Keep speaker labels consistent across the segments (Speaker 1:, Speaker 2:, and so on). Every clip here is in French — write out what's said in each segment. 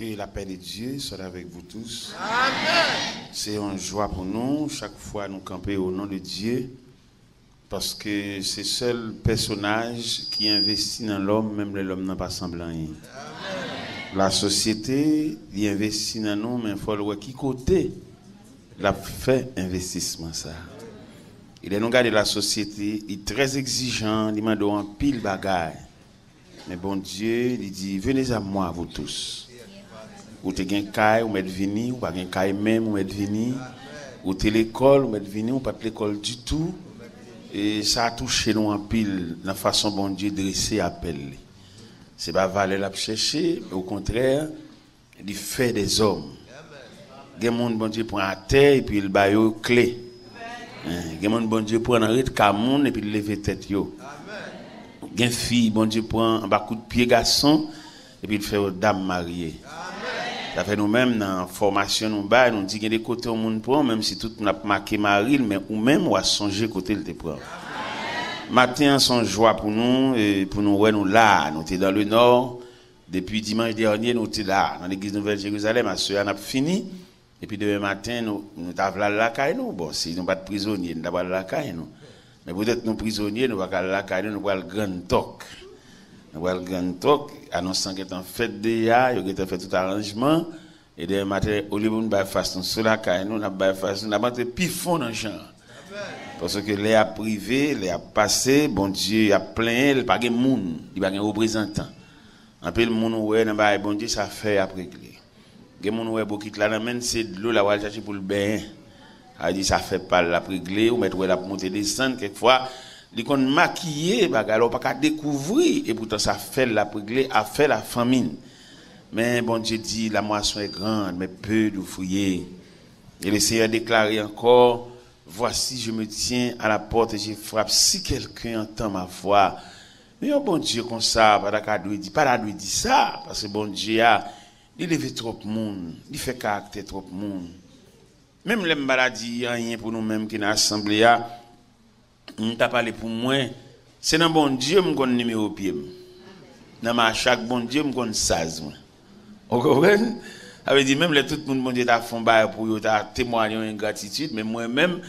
Speaker 1: Que la paix de Dieu soit avec vous tous. Amen. C'est une joie pour nous, chaque fois nous camper au nom de Dieu, parce que c'est le seul personnage qui investit dans l'homme, même l'homme n'a pas semblant. La société, il investit dans nous, mais il faut le voir qui côté la fait investissement ça. Il est non de la société, il est très exigeant, il demande un pile bagaille. Mais bon Dieu, il dit, venez à moi, vous tous. Ou te gen caille, ou met vini, ou pas gen caille même, ou met vini. Ou te l'école, ou met vini, ou pas l'école du tout. Et ça a touché nous en pile, la façon bon Dieu dresser appel. C'est pas valer la chercher, au contraire, il fait des hommes. Gen monde bon Dieu prend à terre et puis il baille clé. Gen monde bon Dieu prend en rythme camoun et puis il lève tête yo. Gen fille bon Dieu prend un coup de pied garçon et puis il fait aux dames mariées. Ça fait nous-mêmes dans la formation, nous bas, nous dit qu'il y a des côtés où monde prend, même si tout n'a pas marqué Marie, mais ou même on a songé côté le prend. Matin, son joie pour nous, et pour nous, ouais, nous là, nous sommes dans le nord. Depuis dimanche dernier, nous sommes là, dans l'église Nouvelle Jérusalem, ma soeur, on a fini. Et puis demain matin, nous, nous avons la caille, nous. Bon, si nous pas de prisonniers, nous avons la caille, nous. Mais peut-être nous prisonniers, nous avons la caille, nous avons le grand toc. Nous avons grand toc, annonçant qu'il en fête déjà, il a fait tout arrangement. Et demain matin, au lieu de nous nous sur la caille, nous avons fait nous avons pifon dans le. Parce que les a privé, les a passé, bon Dieu, a plein, il n'y a pas de monde, il n'y a pas de représentant. Un peu le monde, ouais, bon Dieu, ça fait après clé. Les gens qui beaucoup là, même c'est de l'eau, la chercher pour le bain. A dit, ça fait pas la préglé, ou mettre la monter descendre, quelquefois. Ils sont maquillés, alors pas découvrir, et pourtant ça fait la préglé, a fait la famine. Mais bon Dieu dit, la moisson est grande, mais peu d'ouvriers. Et le Seigneur déclare encore, voici, je me tiens à la porte et je frappe. Si quelqu'un entend ma voix, mais oh bon Dieu, comme ça, pas d'accord, dit, pas dit ça, parce que bon Dieu a, il trop de monde, il fait caractère trop de monde. Même les maladies, rien pour nous-mêmes qui dans l'assemblée, on t'a parlé pour moi, c'est dans bon Dieu que je numéro pied. Dans ma chaque bon Dieu, je connais 16. Vous comprenez? Ça dit même les tout le monde bon Dieu t'a fait pour témoigner une gratitude, mais moi-même,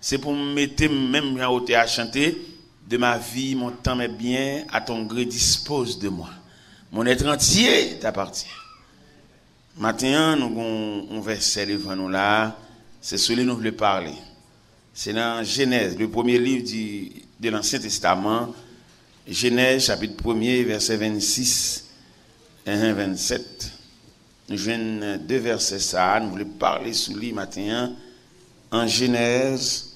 Speaker 1: c'est pour me mettre même à chanter de ma vie, mon temps, mes biens, à ton gré dispose de moi. Mon être entier t'appartient. Maintenant, nous avons un verset devant nous là, c'est celui nous voulons parler. C'est dans Genèse, le premier livre de l'Ancien Testament, Genèse chapitre 1er, verset 26 et 27. Nous jouons deux versets ça, nous voulons parler sous lui maintenant. En Genèse,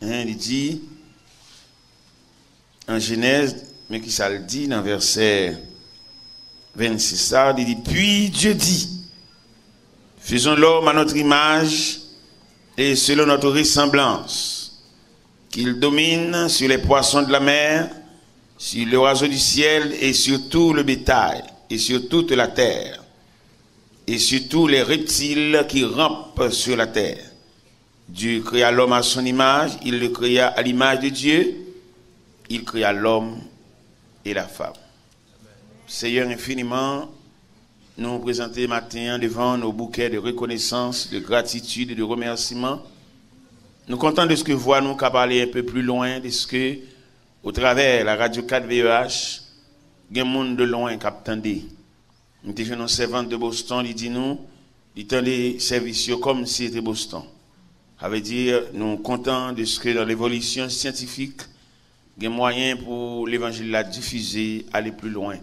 Speaker 1: hein, il dit, en Genèse, mais qui ça le dit dans verset 26, ça, il dit, puis Dieu dit, Faisons l'homme à notre image et selon notre ressemblance, qu'il domine sur les poissons de la mer, sur les oiseaux du ciel et sur tout le bétail et sur toute la terre et sur tous les reptiles qui rampent sur la terre. Dieu créa l'homme à son image, il le créa à l'image de Dieu, il créa l'homme et la femme. Seigneur infiniment, nous présenter matin devant nos bouquets de reconnaissance, de gratitude et de remerciement. Nous comptons de ce que voix nous qu'à un peu plus loin de ce que, au travers la radio 4 VEH, il y a un monde de loin qui attendait. Nous étions un servant de Boston, il dit nous, il tendait services comme si c'était Boston. Ça veut dire, nous comptons de ce que dans l'évolution scientifique, il y a moyen pour l'évangile la diffuser, aller plus loin.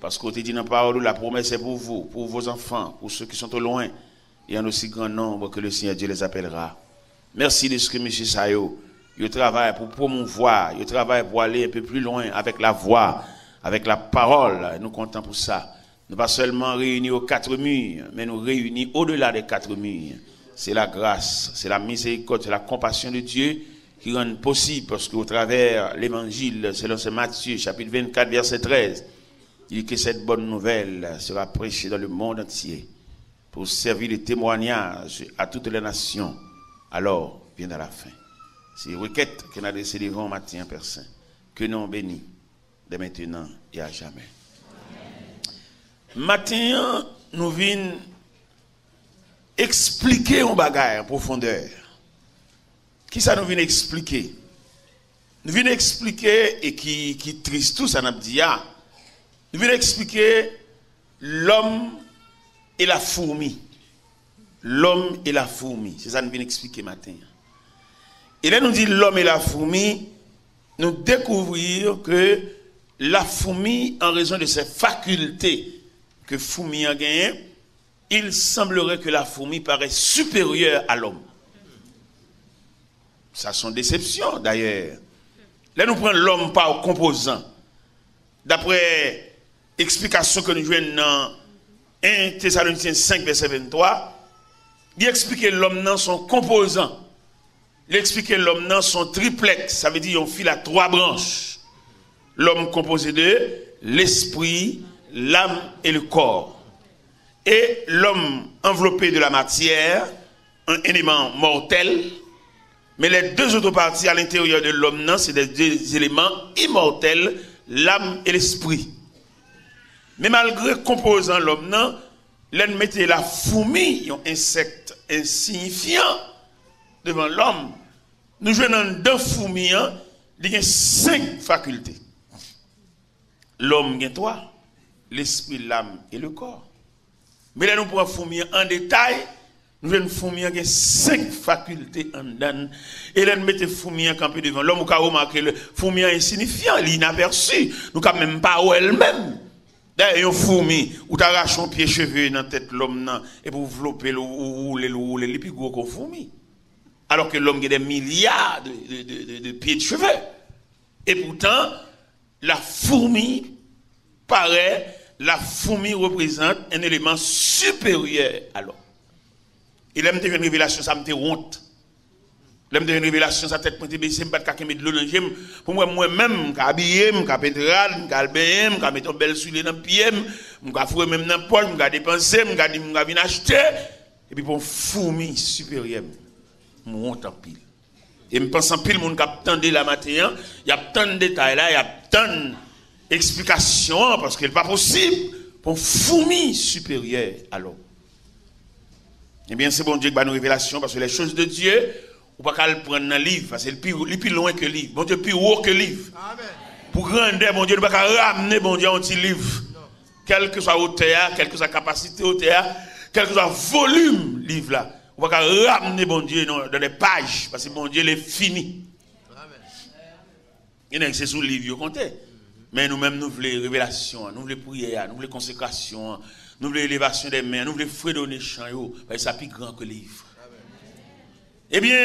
Speaker 1: Parce qu'on te dit dans la parole, la promesse est pour vous, pour vos enfants, pour ceux qui sont au loin, et en aussi grand nombre que le Seigneur Dieu les appellera. Merci de ce que M. Sayo, il travaille pour promouvoir, il travaille pour aller un peu plus loin avec la voix, avec la parole. Nous comptons pour ça. Nous pas seulement réunis aux quatre murs, mais nous réunis au-delà des quatre murs. C'est la grâce, c'est la miséricorde, c'est la compassion de Dieu qui rend possible, parce qu'au travers l'évangile, selon ce Matthieu, chapitre 24, verset 13, il dit que cette bonne nouvelle sera prêchée dans le monde entier pour servir de témoignage à toutes les nations. Alors viendra la fin. C'est une requête qu'on a adressée devant matin, Saint, que nous bénis de maintenant et à jamais. Matin, nous venons expliquer un bagage en profondeur. Qui ça nous vient expliquer? Nous venons expliquer, et qui, qui triste tout ça, nous dit, ah, nous venons expliquer l'homme et la fourmi. L'homme et la fourmi. C'est ça que nous venons expliquer matin. Et là, nous dit l'homme et la fourmi, nous découvrir que la fourmi, en raison de ses facultés que fourmi a gagné, il semblerait que la fourmi paraît supérieure à l'homme. Ça, son déception d'ailleurs. Là, nous prenons l'homme par composant. D'après l'explication que nous jouons dans 1 Thessaloniciens 5, verset 23, il explique l'homme dans son composant. Il explique l'homme dans son triplex. Ça veut dire un fil à trois branches. L'homme composé de l'esprit, l'âme et le corps et l'homme enveloppé de la matière, un élément mortel, mais les deux autres parties à l'intérieur de l'homme, c'est des deux éléments immortels, l'âme et l'esprit. Mais malgré composant l'homme, l'homme mettait la fourmi, un insecte insignifiant, devant l'homme. Nous jouons deux fourmis, hein, il y a cinq facultés. L'homme a trois, l'esprit, l'âme et le corps. Mais là, nous prenons fourmi en détail. Nous avons fourmi qui a cinq facultés en dedans. Et là, nous mettons fourmi en campé devant. L'homme qui a remarqué le fourmi insignifiant, l'inaperçu. Nous ne même pas où elle-même. D'ailleurs, un fourmi, ou t'arraches un pied cheveux dans la tête de l'homme, et pour envelopper le rouler, le rouler, le plus gros qu'un fourmi. Alors que l'homme a des milliards de, de, de pieds de cheveux. Et pourtant, la fourmi paraît la fourmi représente un élément supérieur à l'homme. Et là, une révélation, ça me fait honte. Là, une révélation, ça tête pointée baissée, je pas de de l'eau dans Pour moi, moi-même, je habillé, je pétral, je baigner, je mettre une belle soulier dans le pied, je fouer même dans le poche, je venir acheter. Et puis pour fourmi supérieur, je honte en pile. Et je pense en pile, mon cap tendé la matin, il y a tant de détails là, il y a tant explication, parce qu'il n'est pas possible pour un fourmi supérieur à l'homme. Eh bien, c'est bon Dieu qui va nous révélation, parce que les choses de Dieu, on ne peut pas le prendre dans le livre, parce que c'est plus, plus loin que le livre. Bon Dieu, plus haut que le livre. Pour grandeur, bon Dieu, ne peut pas ramener bon Dieu un petit livre. Quelle que soit hauteur, quelle que soit capacité hauteur, quel que soit volume livre là. On ne peut pas ramener bon Dieu dans, des pages, parce que bon Dieu, il est fini. Il y a c'est sous le livre, vous comptez. Mais nous-mêmes, nous voulons révélation, nous voulons prière, nous voulons consécration, nous voulons élévation des mains, nous voulons fredonner chant, parce que ça plus grand que le livre. Eh bien,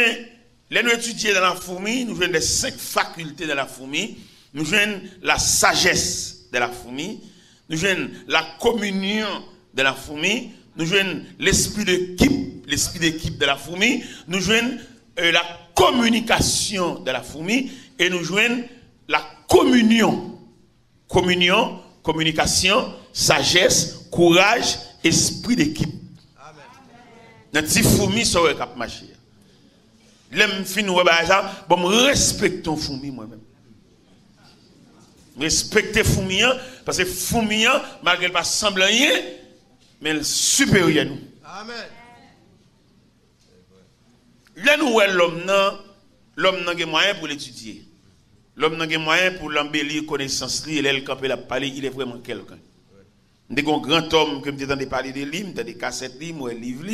Speaker 1: les nous étudier dans la fourmi, nous jouons des cinq facultés de la fourmi, nous jouons la sagesse de la fourmi, nous jouons la communion de la fourmi, nous jouons l'esprit d'équipe, l'esprit d'équipe de la fourmi, nous jouons euh, la communication de la fourmi. Et nous jouons la communion. Communion, communication, sagesse, courage, esprit d'équipe. Notre fourmi saurait cap marcher. L'aime fin ça, bon respecte ton fourmi moi-même. Respectez fourmi parce que fourmi malgré pas semble rien, mais elle supérieur à nous. Amen. Là nous l'homme l'homme n'a moyen pour l'étudier. L'homme n'a pas moyen pour l'embellir connaissance et il camper la parler, il est vraiment quelqu'un. Nous un grand homme que me entendu parler de lui, des cassettes moi livre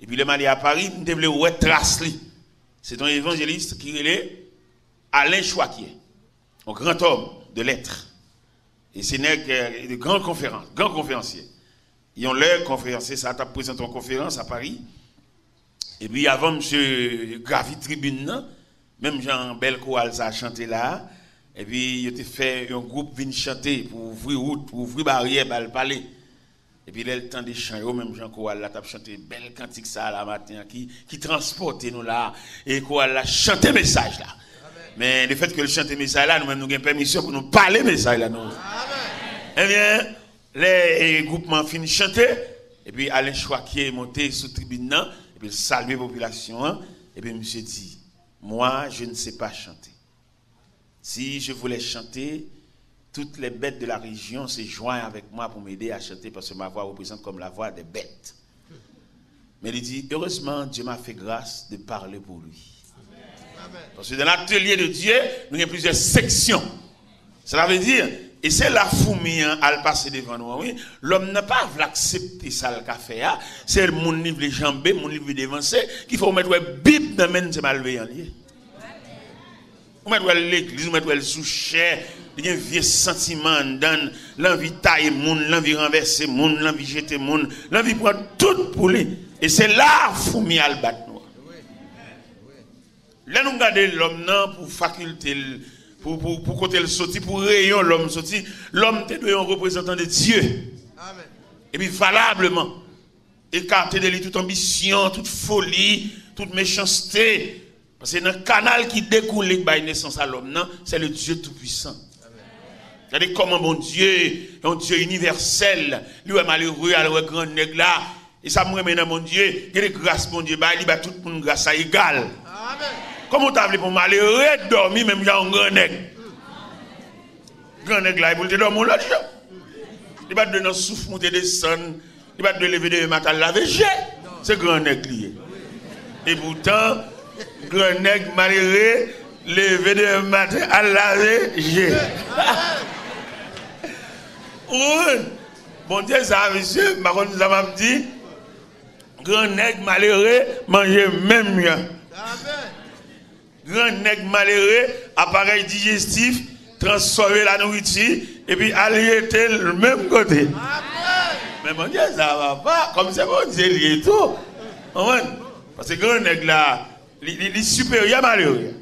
Speaker 1: et puis le mal à Paris, devais ouais trace lui. C'est un évangéliste qui est Alain Chouaquier, un grand homme de lettres. Et c'est de grands conférences, grand conférencier. Ils ont l'air conférencier, ça a présenté une conférence à Paris. Et puis avant M. Gravi Tribune, même Jean Belcoal ça a chanté là. Et puis, il a fait un groupe venu chanter pour ouvrir route, pour ouvrir barrière, pour parler. Et puis, a le temps de chanter, même Jean là, a chanté belle cantique ça là matin, qui, qui transporte nous là. Et Coal a chanté message là. Mais le fait que le chanter message là, nous-mêmes, nous avons permission pour nous parler message là. Nous. Amen. Eh bien, les groupements finissent chanter. Et puis, Alain qui est monté sous tribune, et puis il salue la population. Hein. Et puis, monsieur dit, moi, je ne sais pas chanter. Si je voulais chanter, toutes les bêtes de la région se joignent avec moi pour m'aider à chanter parce que ma voix représente comme la voix des bêtes. Mais il dit, heureusement, Dieu m'a fait grâce de parler pour lui. Parce que dans l'atelier de Dieu, nous avons plusieurs sections. Cela veut dire, et c'est la fourmi hein, à passer devant nous. L'homme n'a pas accepter ça le café. Hein. C'est mon livre les jambes, mon livre dévancé, qu'il faut mettre la Bible dans le malveillant. Vous mettez l'église, vous mettez le sous-cher, il y a un vieux sentiment dans l'envie de tailler monde, l'envie de renverser monde, l'envie de jeter monde, l'envie de prendre tout pour lui. Et c'est là fourmi à le battre. Là, nous regardons l'homme pour faculté pour, pour, pour côté le sorti, pour rayon l'homme sorti, l'homme est un représentant de Dieu. Et puis valablement, écarter de lui toute ambition, toute folie, toute méchanceté. Parce que le canal qui découle de naissance à l'homme, c'est le Dieu Tout-Puissant. Regardez comment mon Dieu, un Dieu universel, lui est malheureux, alors grand nègre là, et ça me remet mon Dieu, il a grâce, mon Dieu, bah, il a tout le monde grâce à égal. Amen. Comment tu as pour malheureux dormir, même a un grand nègre? Grand nègre là, il peut te dormir là déjà. Il va te donner un souffle, monter, descendre. Il va te lever de matin, laver, j'ai. C'est grand nègre lié. Et pourtant, grand nègre malheureux, lever de matin à laver, j'ai. Bon Dieu, ça, monsieur, ma ça m'a dit, grand nègre malheureux, manger même mieux. Grand nègre malheureux, appareil digestif, transformer la nourriture, et puis aller le même côté. Mais mon Dieu, ça va pas. Comme c'est mon Dieu, il est tout. Parce que grand nègre là, il est supérieur malheureux.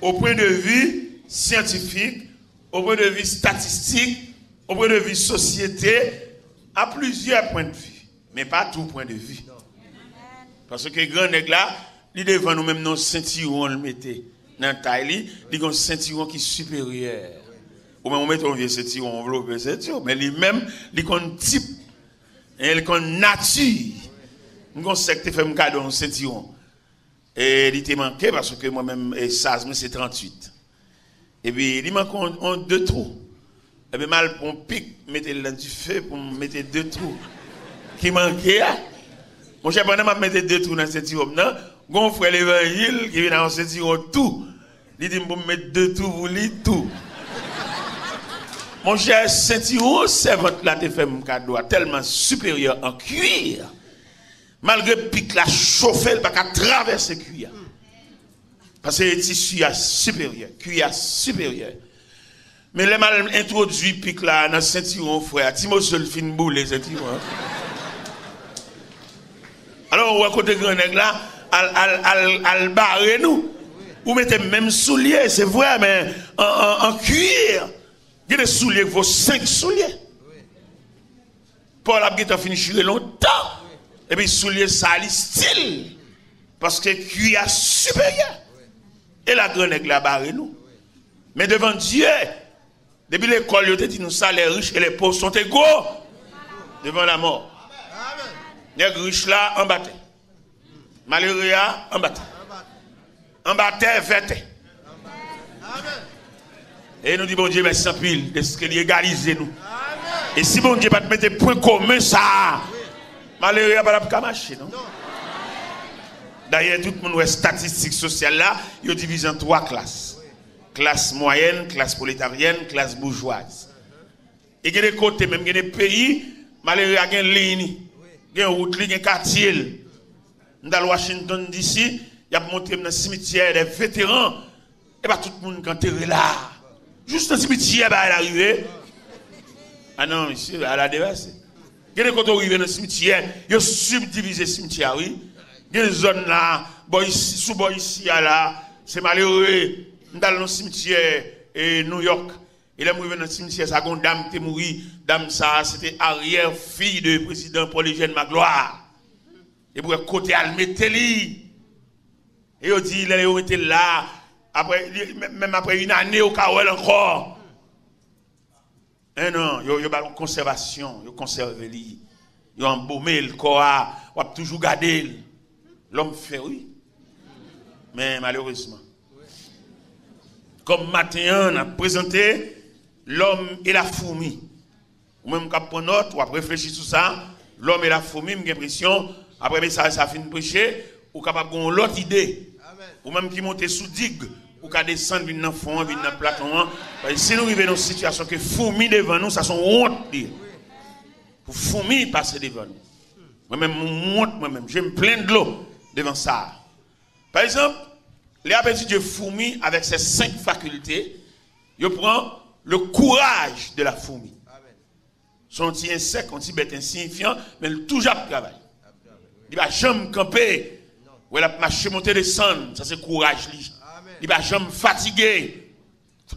Speaker 1: Au point de vue scientifique, au point de vue statistique, au point de vue société, à plusieurs points de vue. Mais pas tout point de vue. Parce que grand nègre là, il devant nous même nos ceinturons le mettez dans taille il a un ceinturon qui est supérieur ou même on met un vieux ceinturon enveloppé ceinturon mais lui même il a un type il a une nature nous avons secte fait un cadeau un ceinturon et il était manqué parce que moi-même ça c'est 38 et puis il manque un, deux trous et puis mal pour pic mettez le du feu pour mettre deux trous qui manquait hein? mon cher pendant m'a mettre deux trous dans cette ceinturon non? Gon frère l'évangile qui vient enseigner tout. Il dit, je mettre deux tout, vous lire tout. Mon cher Saint-Iron, c'est votre te fait mon cadeau tellement supérieur en cuir. Malgré pique la chauffer, il va traverser cuir. Parce que le tissu est supérieur, cuir supérieur. Mais les mal introduit pique là dans Saint-Iron, frère. Timothée le fin boule, Saint-Iron. Alors, on côté grand là, al, al, barrer nous. Vous mettez même souliers, c'est vrai, mais en, cuir. Il y a des souliers, vos cinq souliers. Paul a fini de longtemps. Et puis souliers sali style. Parce que cuir supérieur. Et la grande la barre nous. Mais devant Dieu, depuis l'école, il a dit nous ça, les riches et les pauvres sont égaux devant la mort. Les riches là en bataille. Malheureux en bataille. En bataille, verte. Et nous disons, bon Dieu, merci sans pile de ce qu'il égalise nous. Et si bon Dieu va te mettre point commun, ça, malheureux, il pas marcher, non? D'ailleurs, tout le monde est statistique sociale là, il est divisé en trois classes. Classe moyenne, classe prolétarienne, classe bourgeoise. Et il y a des côtés, même il des pays, malheureux, il y a une ligne, il y a une route, il y a un quartier dans Washington DC, il y a montré dans le cimetière des vétérans, et pas tout le monde est là. Juste dans le cimetière, bah, elle est arrivée. Ah non, monsieur, elle a dépassé. A des côtés arrivés dans le cimetière, il y a subdivisé le cimetière, oui. Il y a des zones là, sous bon ici, là, c'est malheureux. Dans le cimetière et New York, il est arrivé dans le cimetière, ça, une dame qui est morte. Dame, ça, c'était arrière-fille du président Paul-Eugène Magloire. Et pour côté al Et il dit, il était là, même après une année au cas encore. Et eh non, il y a une conservation, il conserve. Il a embaumé le corps, a toujours gardé. L'homme fait oui. Mais malheureusement, comme matin, on a présenté l'homme et la fourmi. Ou même quand prendre note, ou après réfléchir sur ça, l'homme et la fourmi, j'ai l'impression, après ça, ça finit de prêcher, ou capable d'avoir l'autre idée. Ou même qui monte sous digue, ou qui descendre, venir dans le fond, venir dans le platon. Si nous vivons dans une situation que fourmi devant nous, ça sont honte. Pour fourmi passer devant nous. Moi-même, honte, moi-même, je me plains de l'eau devant ça. Par exemple, les aperçus de fourmi avec ses cinq facultés, il prend le courage de la fourmi. Son petit insecte, un petit bête insignifiant, mais il toujours travail. Il va jamais camper. Ou va marcher, monter, descendre. Ça, c'est courage. Il va jamais fatiguer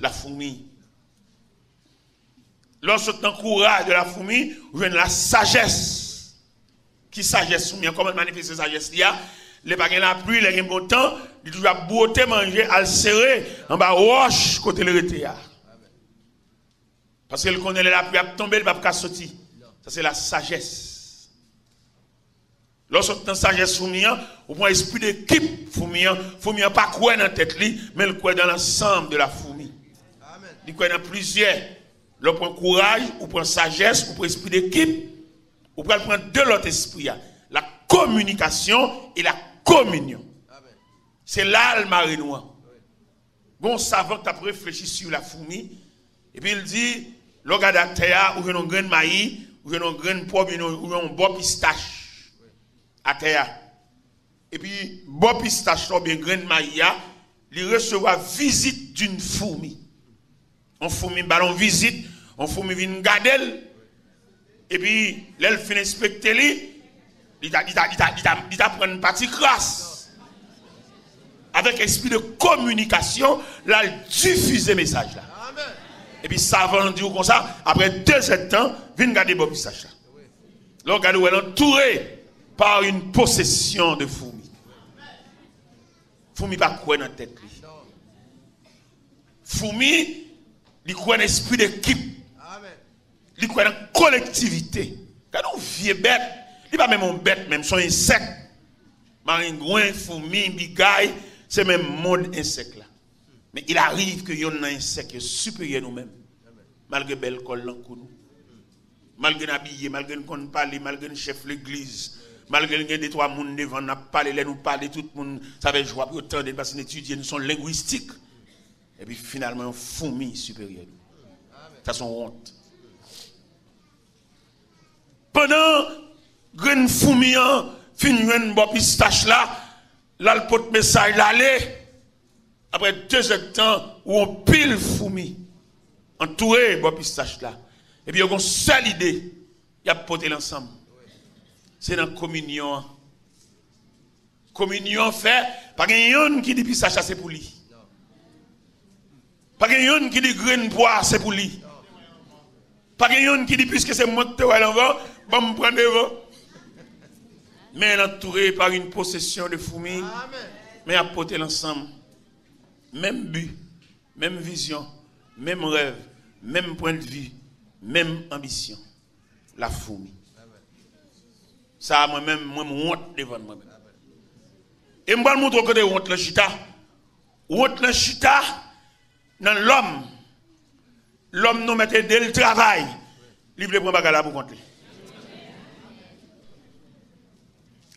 Speaker 1: la fourmi. Lorsque tu courage de la fourmi, avez la sagesse. Qui sagesse? Comment manifester sagesse? Il y a les pas la pluie, les bon temps, il toujours beauté manger, à serrer en bas roche côté le Parce qu'il connaît la pluie à tomber, il va pas sortir. Ça c'est la sagesse. Lorsque tu as sagesse fourmillant, ou prend esprit d'équipe fourmillant, fourmillant pas quoi dans la tête, mais le quoi dans l'ensemble de la fourmi. Il croit dans plusieurs. Le prend courage, ou prend sagesse, ou prend esprit d'équipe, ou prend deux autres esprits. La communication et la communion. C'est là le marée noir. Bon savant qui a réfléchi sur la fourmi, et puis il dit, terre, ou un grain de maïs, ou un grain de pomme, ou un bon pistache à terre. Et puis, bon pistache, ou bien grain de maïs, il recevra visite d'une fourmi. On fourmi, ballon visite, on fourmi vient garder. Et puis, l'elle finit inspecter il t'a pris une partie crasse. Avec esprit de communication, là, il diffuse le message là. Et puis ça va dire comme ça, après deux sept ans, viens garder Bob message là. Là, regardez où elle est entourée par une possession de fourmis. Fourmi pas quoi dans la tête. Fourmi, il croit dans l'esprit d'équipe. Il croit la collectivité. Quand on vit bête, il pas même un bête, même son insecte. Maringouin, fourmi, bigaille, c'est même monde insecte là. Mais il arrive que y a un insecte supérieur nous-mêmes. Malgré belle colle nous. Malgré habillé, malgré qu'on parle, malgré le chef de l'église, malgré que des trois monde devant nous parlé, nous parler, tout le monde, ça va jouer autant de que étudier, nous sommes linguistiques. Et puis finalement, fourmi supérieur. Ça son honte. Pendant Gren foumian, fin yon bo pistache là, là le porte message l'aller. Après deux heures de temps, où on pile foumi, entouré bo pistache là. Et puis, il y a une seule idée, il a porté l'ensemble. C'est dans la communion. Communion fait, pas yon qui dit pistache c'est pour lui. Pas yon qui dit grain poire c'est pour lui. Pas yon qui dit puisque c'est moi qui te vois bon me prendre devant mais entouré par une possession de fourmis, mais apporter l'ensemble. Même but, même vision, même rêve, même point de vue, même ambition. La fourmi. Ça, moi-même, moi, honte devant moi-même. Et je vais vous montrer que honte le chita. Honte le chita dans l'homme. L'homme nous mettait dès le travail. Il voulait prendre bagarre pour compter.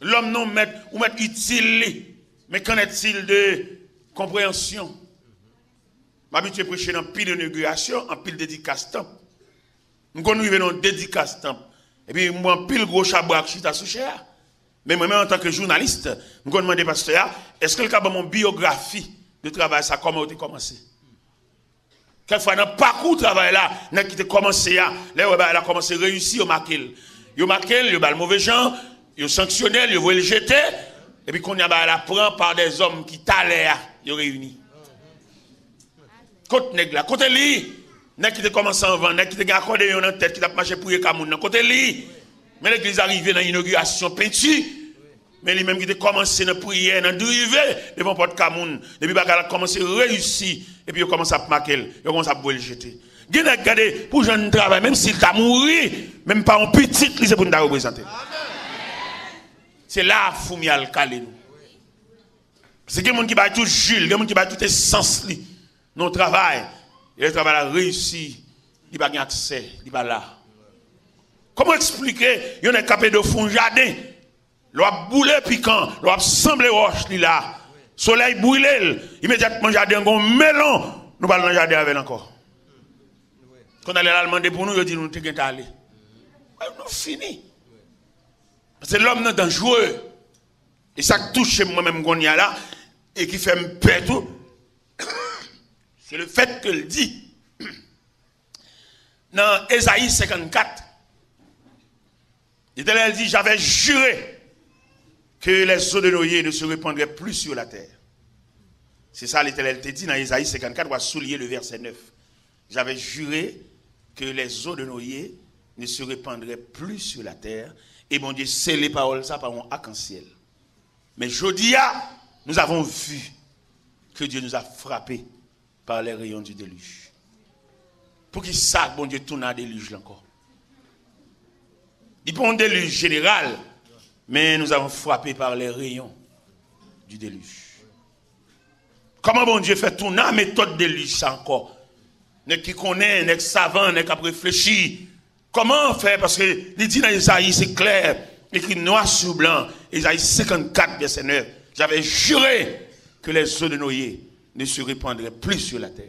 Speaker 1: L'homme non met, ou met utile, mais qu'en est-il de compréhension? M'habitué à prêcher dans pile d'inauguration, en pile dédicace temps. Nous connaissons dans dédicace temps. Et puis, moi, pile gros chabrak qui t'a cher. Mais moi-même, en tant que journaliste, nous demandé pasteur, est-ce que le cas de mon biographie de travail, ça a commencé? Quelquefois, dans le parcours de travail là, qui a commencé là, là, il a commencé à réussir, il a marqué. A marqué, a le mauvais gens, il sanctionné, il veut le jeter, et puis qu'on y a bah, la prend par des hommes qui t'allaient, ils réunis. Côté nèg là, côté li, nèg qui te commencé à vendre, nèg qui te accordé en tête, qui t'a marché pour les camoun, côté li. Mais l'église arrivé dans l'inauguration peinture, mais lui même qui a commencé dans prière, dans driver devant porte camoun, depuis qu'il a commencé à réussir, et puis il commence à marquer, il commence à le jeter. Regardez, pour jeune travail, même s'il t'a mouru, même pas un petit, c'est pour nous représenter. C'est là que al calé nous. C'est quelqu'un qui va tout Jules, quelqu'un qui va tout essence li. Notre travail, et le travail a réussi il n'a pas accès, il n'est pas là. Comment expliquer, il y a un capé de fond jardin, l'on boulé piquant, l'on semblé roche là. Soleil brûlé, immédiatement jardin gon melon, nous parlons dans jardin avec encore. Quand on allait là demander pour nous, il dit nous t'es aller. Nous fini. Parce que l'homme est dangereux. Et ça touche moi-même là et qui fait me tout. C'est le fait que dit dans Esaïe 54, l'Éternel dit, j'avais juré que les eaux de noyer ne se répandraient plus sur la terre. C'est ça l'Éternel te dit dans Esaïe 54, on va souligner le verset 9. J'avais juré que les eaux de noyer ne se répandraient plus sur la terre. Et mon Dieu, c'est les paroles ça par un arc-en-ciel. Mais Jodia, nous avons vu que Dieu nous a frappés par les rayons du déluge. Pour qu'il ça, bon Dieu, tourne à déluge encore. Il prend un déluge général, mais nous avons frappé par les rayons du déluge. Comment bon Dieu fait tourner la méthode déluge encore? N'est qui connaît, n'est savant, n'est qui réfléchi? Comment faire Parce que il dit dans Isaïe, c'est clair, écrit noir sur blanc, Isaïe 54, verset 9. J'avais juré que les eaux de Noé ne se répandraient plus sur la terre.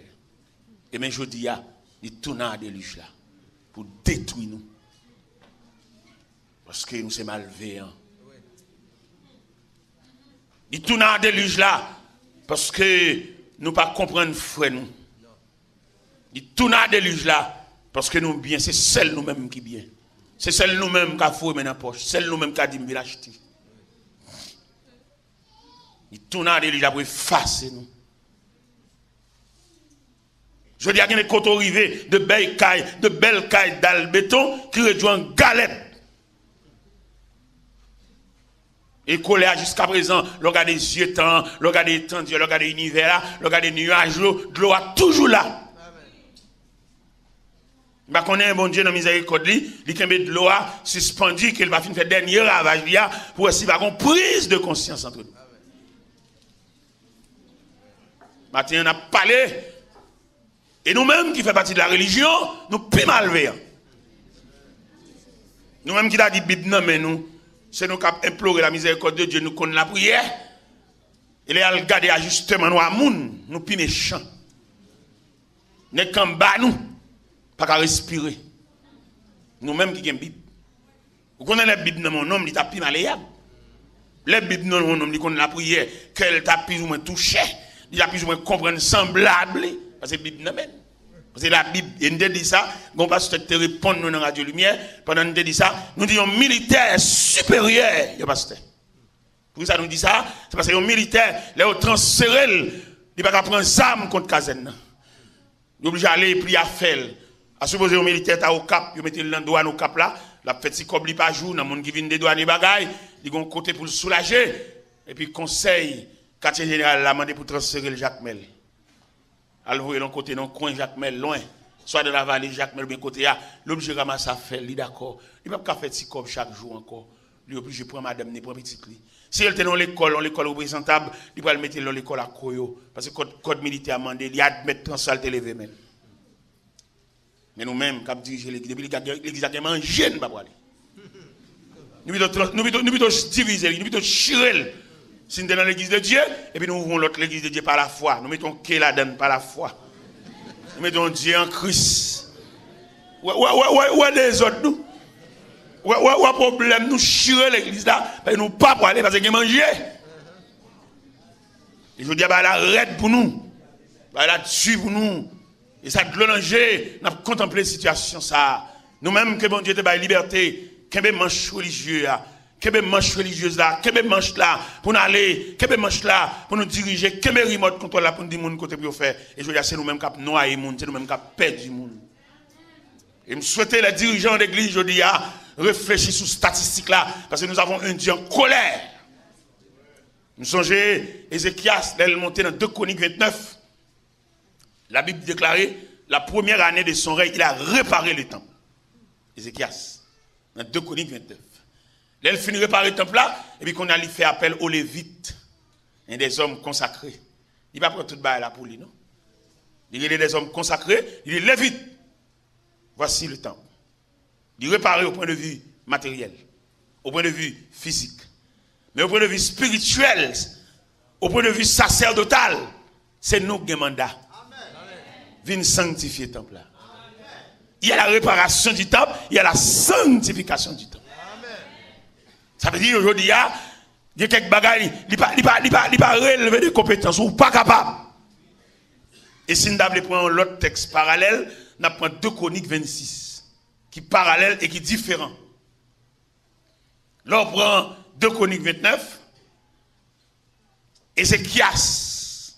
Speaker 1: Et maintenant, je dis, il tourne à déluge là pour détruire nous. Parce que nous sommes malveillants. Il tourne à déluge là parce que nous ne pas comprendre frère nous. Il tourne à déluge là parce que nous bien, c'est celle nous-mêmes qui bien. C'est celle nous-mêmes qui a dans la poche. Celle nous-mêmes qui a dit, l'acheter. Il tourne à déluge là pour effacer nous. Je dis à des côtes arrivées de belles cailles, de belles cailles d'albéton qui rejoignent galette. Et collé jusqu'à présent, le regard des yeux temps, le regard des temps, le regard des univers le regard des nuages, de l'eau toujours là. Bah, qu'on un bon Dieu dans miséricorde, il il de l'eau suspendu, qu'il va faire dernier ravage, pour essayer d'avoir une prise de conscience entre nous. Maintenant, on a parlé et nous-mêmes qui faisons partie de la religion, nous plus malveillants. Nous-mêmes qui avons dit Bible, mais nous, c'est nous qui la miséricorde de Dieu, nous connaissons la prière. Et les regarder ajustement nous à nous plus méchants. Nous sommes bas nous, pas qu'à respirer. Nous-mêmes qui avons Bible. Vous connaissez la Bible dans mon nom, il t'a plus malléable. La Bible mon nom, il connaît la prière, qu'elle t'a ou moins touché, il a plus ou moins semblable. Parce que la Bible. Parce que la Bible, il nous dit ça, on va se répondre dans la radio lumière, pendant nous dit ça, nous disons militaire supérieur, il. Pour ça nous dit ça, c'est parce que les militaire, les transféré, il va prendre arme contre Kazen. Il est obligé d'aller et à faire. À supposer un militaire au cap, il mettait le douane au cap là, la fait si comme pas jour, dans monde qui vient des douanes et bagailles, il a un côté pour le soulager. Et puis conseil, quartier général l'a demandé pour transférer le Jacques Mel. Alors, voyez, côté, le coin Jacques Mel, loin. Soit de la vallée Jacques Mel, bien côté, l'objet ramasse à faire, il d'accord. Il ne peut pas faire si comme chaque jour encore. Est obligé de prendre madame, il prend petit Si elle était dans l'école, dans l'école représentable, il va le mettre dans l'école à Koyo. Parce que le code, militaire a demandé, il admet dans salle télé même. Mais nous-mêmes, quand dirigeons l'église, l'église a mangé, nous ne pas aller. Nous devons diviser, nous devons chirer. Si nous sommes dans l'église de Dieu, et puis nous ouvrons l'autre l'église de Dieu par la foi. Nous mettons qui la donne par la foi. Nous mettons Dieu en Christ. Où est les autres nous? Où est problème? Nous chirer l'église là, mais nous pas pour aller parce que manger. Et je dis, bah, la arrête pour nous. Bah, la dessus pour nous. Et ça de danger, nous contempler la situation. Nous-mêmes, que bon Dieu te baille liberté, que manche religieux Quelle manche religieuse là, quelle manche là pour nous aller, quelle manche là pour nous diriger, quelle remote contrôle là pour nous dire mon côté pour faire. Et je dis c'est nous-mêmes qui noyer monde, c'est nous-mêmes qui perdre du monde. Et je souhaite les dirigeants de l'église, je dis, à réfléchir sur statistique là, parce que nous avons un Dieu en colère. Nous songez, Ézéchias, elle est monté dans 2 Chroniques 29. La Bible déclarait, la première année de son règne, il a réparé le temple. Ézéchias, dans 2 Chroniques 29. Elle finit réparer le temple là, et puis qu'on a fait appel aux Lévites, et des hommes consacrés. Il va prendre tout le bail là pour lui, non? Il a des hommes consacrés, il est Lévite. voici le temple. Il réparer au point de vue matériel, au point de vue physique, mais au point de vue spirituel, au point de vue sacerdotal, c'est nous qui mandat. Viens sanctifier le temple là. Il y a la réparation du temple, il y a la sanctification du temple. Ça veut dire aujourd'hui, il y a quelques bagailles, il ne pas, pas relever des compétences ou pas capable. Et si nous prendre l'autre texte parallèle, nous prenons 2 Chroniques 26, qui est parallèle et qui est différent. Là, on prend 2 Chroniques 29, Ézéchias,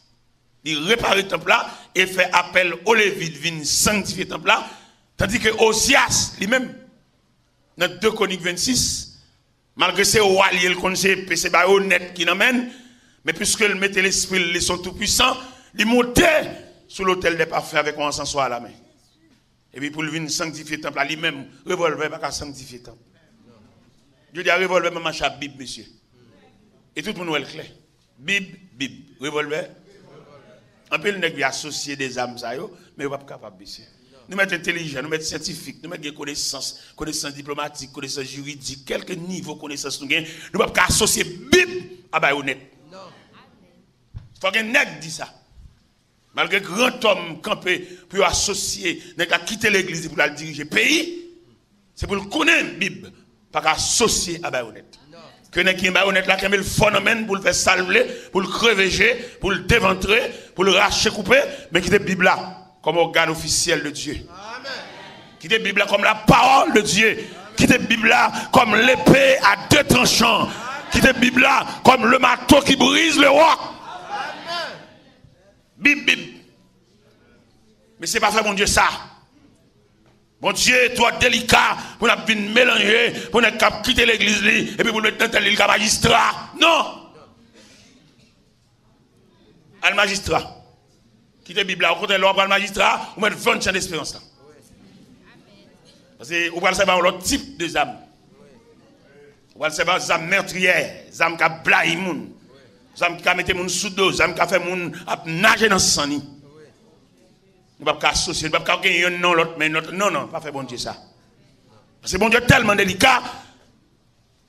Speaker 1: il répare le temple là et fait appel aux Lévites, viennent sanctifier le temple là, tandis que Osias, lui-même, dans 2 Chroniques 26, malgré ses rois, il connaissait, c'est honnête qui n'amène, mais puisqu'il mettait l'esprit, ils sont tout puissants, il montait sur l'autel des parfums avec un encensoir à la main. Et puis pour venir sanctifier le temple, lui-même, revolver, pas sanctifier le temple. Dis à revolver, même à Bible, monsieur. Et tout le monde est clair. Bible, Bible. Revolver. Un peu le nègre associé des âmes, mais pas capable, monsieur. Nous mettons intelligent, nous mettons scientifique, nous mettons connaissance, connaissance diplomatique, connaissance juridique, quelques niveaux de connaissance nous avons, nous ne pouvons pas associer Bible à Bayonet. Non. Il faut que nègre dit ça. Malgré grand homme campé pour associer, n'est qu'à quitter l'église pour la diriger pays, c'est pour le connaître, Bible, pas associer à Bayonet. Que n'est qui Bayonet là, qui le phénomène pour le faire salver, pour le crever, pour le déventrer, pour le racher, couper, mais qui est Bible là, comme organe officiel de Dieu. Qui est Bible comme la parole de Dieu. Qui est Bible comme l'épée à deux tranchants. Qui est Bible comme le marteau qui brise le roc. Bib, bib. Mais c'est pas fait, mon Dieu, ça. Mon Dieu, toi délicat, pour ne mélanger, pour ne quitter l'église, et puis pour mettre dans le magistrat. Non! Al magistrat. Quitte la Bible, au côté de l'ordre, le magistrat, vous mettez 20 ans d'espérance là. Parce vous allez savoir l'autre type de âme. Vous allez savoir des âmes meurtrières, des âmes qui blaguent Zam qui a mis moun sous dos, zam qui a fait moun nager dans le sang. Nous ne pas associer, nous ne pas gagner un nom l'autre, mais notre, non, non, pas faire bon Dieu ça. Parce que bon Dieu est tellement délicat.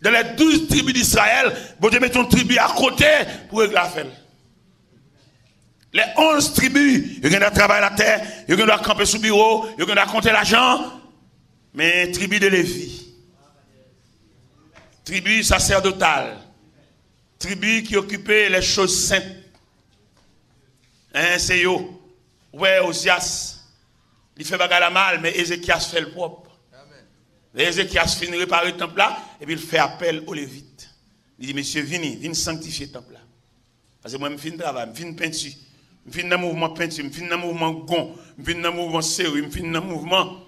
Speaker 1: Dans les douze tribus d'Israël, bon Dieu met ton tribu à côté pour régler l'affaire. Les onze tribus, ils ont travailler la terre, ils ont camper sous bureau, ils ont compter l'argent. Mais tribu de Lévi, tribu sacerdotale, tribu qui occupait les choses saintes. Hein, c'est yo. Ouais, Osias, il fait bagarre mal, mais Ézéchias fait le propre. Ézéchias finit réparer le temple là, et puis il fait appel aux Lévites. Il dit, monsieur, venez, venez sanctifier le temple là. Parce que moi, je finis travail, je finis peinture, je finis dans mouvement peinture, je finis dans mouvement gon, je finis dans mouvement série, je finis dans mouvement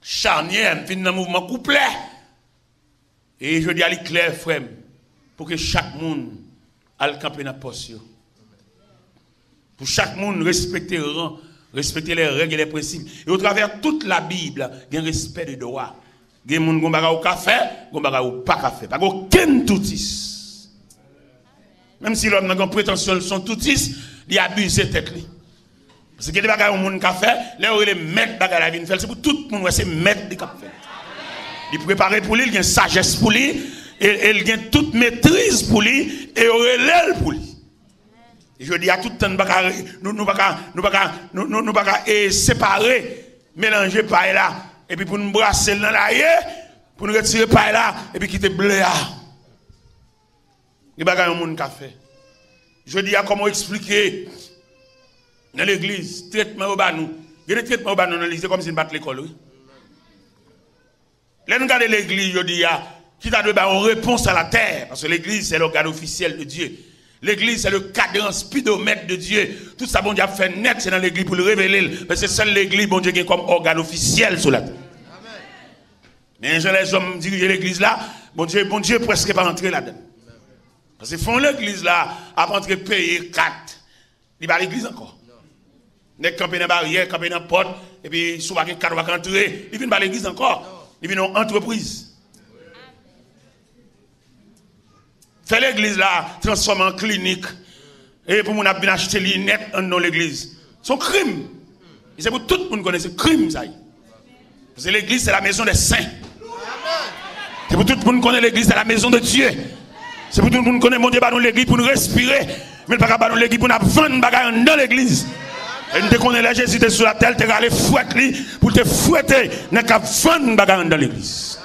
Speaker 1: charnière, je finis dans mouvement couplet. Et je dis à l'éclair, frère, pour que chaque monde aille camper dans poste. Pour chaque monde respecter le rang, respecter les règles et les principes. Et au travers toute la Bible, il y a un respect des droits. Il y a des gens qui ont café, qui ont pas café. Pas aucun toutis. Même si l'homme n'a pas prétention de son toutis, il abuse tête. Parce que les gens qui ont café, là où les maîtres de la vie, c'est pour tout le monde, c'est maître de café. Il prépare pour lui, il y a une sagesse pour lui, et il a toute maîtrise pour lui et il pour lui. Je dis à tout le temps, nous ne pouvons pas séparer, mélanger par là, et puis pour nous brasser dans la pour nous retirer par là, et puis quitter bleu là. Il n'y a pas de monde qui fait. Je dis à comment expliquer dans l'église, traitement au nous. Il y a des traitements au dans l'église, comme si nous battions l'école. Là, nous regardons l'église, je dis à qui t'a donné une réponse à la terre. Parce que l'église, c'est l'organe officiel de Dieu. L'église, c'est le cadran speedomètre de Dieu. Tout ça, bon Dieu a fait net, c'est dans l'église pour le révéler. Mais c'est seule l'église, bon Dieu, qui est comme organe officiel sur la terre. Mais les hommes dirigent l'église là, bon Dieu, bon Dieu presque pas entrer là-dedans. Parce qu'ils font l'église là, avant de payer 4. Il va l'église encore. Ils campé dans la barrière, campé dans la porte, et puis souvent, 4 va entrer. Ils viennent pas l'église encore. Ils viennent en entreprise. Fait l'église là, transforme en clinique. Et pour mon bien acheter lunettes dans l'église. C'est un crime. C'est pour tout le monde connaît ce crime ça. Parce que l'église, c'est la maison des saints. C'est pour tout le monde connaît l'église, c'est la maison de Dieu. C'est pour tout le monde connaît mon Dieu, dans l'église pour nous respirer. Mais pas dans l'église pour nous vendre dans l'église. Et nous connaissons Jésus était sur la terre, tu allé fouetter pour te fouetter, n'a qu'à vendre dans l'église.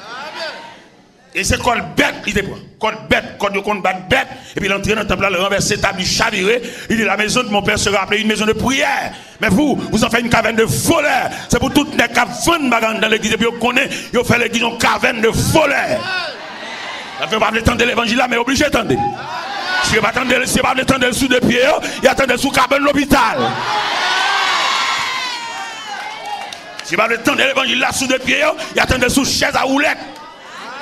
Speaker 1: Et c'est quoi le bête, il était Quoi le bête, quoi de compte bête. Et puis l'entrée dans le temple, le renverser, table, chaviré. Il dit la maison de mon père sera appelée une maison de prière. Mais vous, vous en faites une caverne de voleurs. C'est pour toutes les cavernes dans l'église. Et puis vous connaissez, vous faites l'église une caverne de voleurs. Ça fait pas attendre l'évangile là, mais obligé d'attendre. Si pas attendre, si attendre sous des pieds, il attend sous cabane de l'hôpital. Si pas attendre l'évangile là sous des pieds, il attend sous chaise à houlette.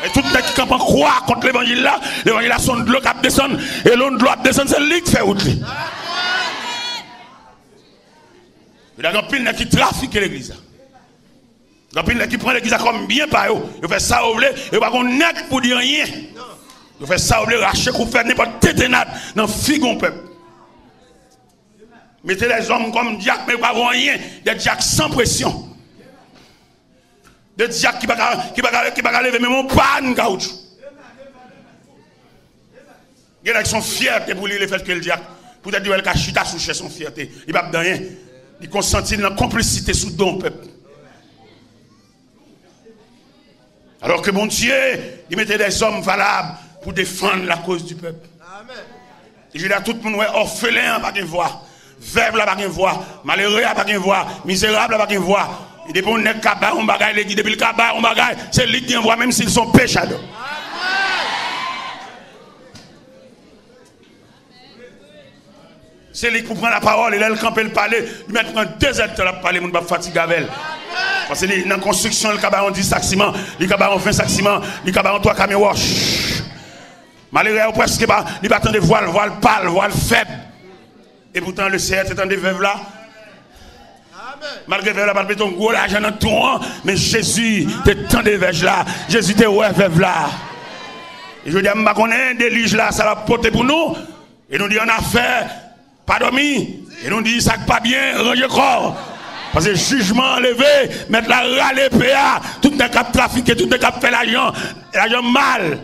Speaker 1: Et tout le monde qui comprend croire contre l'évangile là, l'évangile là, son de l'eau qui descend, et l'eau de l'eau qui descend, c'est lui qui fait route. Il y a un pile qui trafique l'église. A un pile qui prend l'église comme bien par eux. Il fait ça blé, et pas qu'on n'est pour dire rien. Il fait ça au blé, racher, qu'on fait n'importe téténade dans figon peuple. Mettez les hommes comme Diac, mais pas rien. Des Diac sans pression de diacre qui va qui va lever même mon panne caoutchouc. Il y a qui sont fiers pour lui le fait que le diacre pour te dire qu'elle chita sous son fierté, il va pas rien. Il consentit dans la complicité sous don peuple. Alors que mon Dieu, il mettait des hommes valables pour défendre la cause du peuple. Amen. Et je dis à tout le monde, orphelin, pas de voix. Veuve, pas de voix. Malheureux, pas de voix. Misérable, pas de voix. Et depuis on est cabas, on bagaille, les depuis le cabas, on bagaille, c'est lui qui envoie, même s'ils sont pécheurs. C'est lui qui prend la parole, et là, il campe le palais, il met deux heures de parler, on va fatiguer avec elle. Parce que dans la construction, le cabas, on 10 sacs ciment, le cabas, on 20 sacs ciment, le cabas, on 3 camions. Malgré presque pas, il va attendre voile, voile pâle, voile faible. Et pourtant, le CR, c'est un des veuves là. Malgré que la pas ton gros l'argent dans tout, mais Jésus, t'es tant de veuves là. Jésus, t'es ouais veuve là. Et je dis, je connais délige là, ça va porter pour nous. Et nous dit, on a fait, pas dormi. Et nous dit, ça pas bien, ranger corps. Parce que jugement enlevé, mettre la râle PA, tout n'est qu'à trafiquer, tout n'est qu'à faire l'argent, l'argent mal.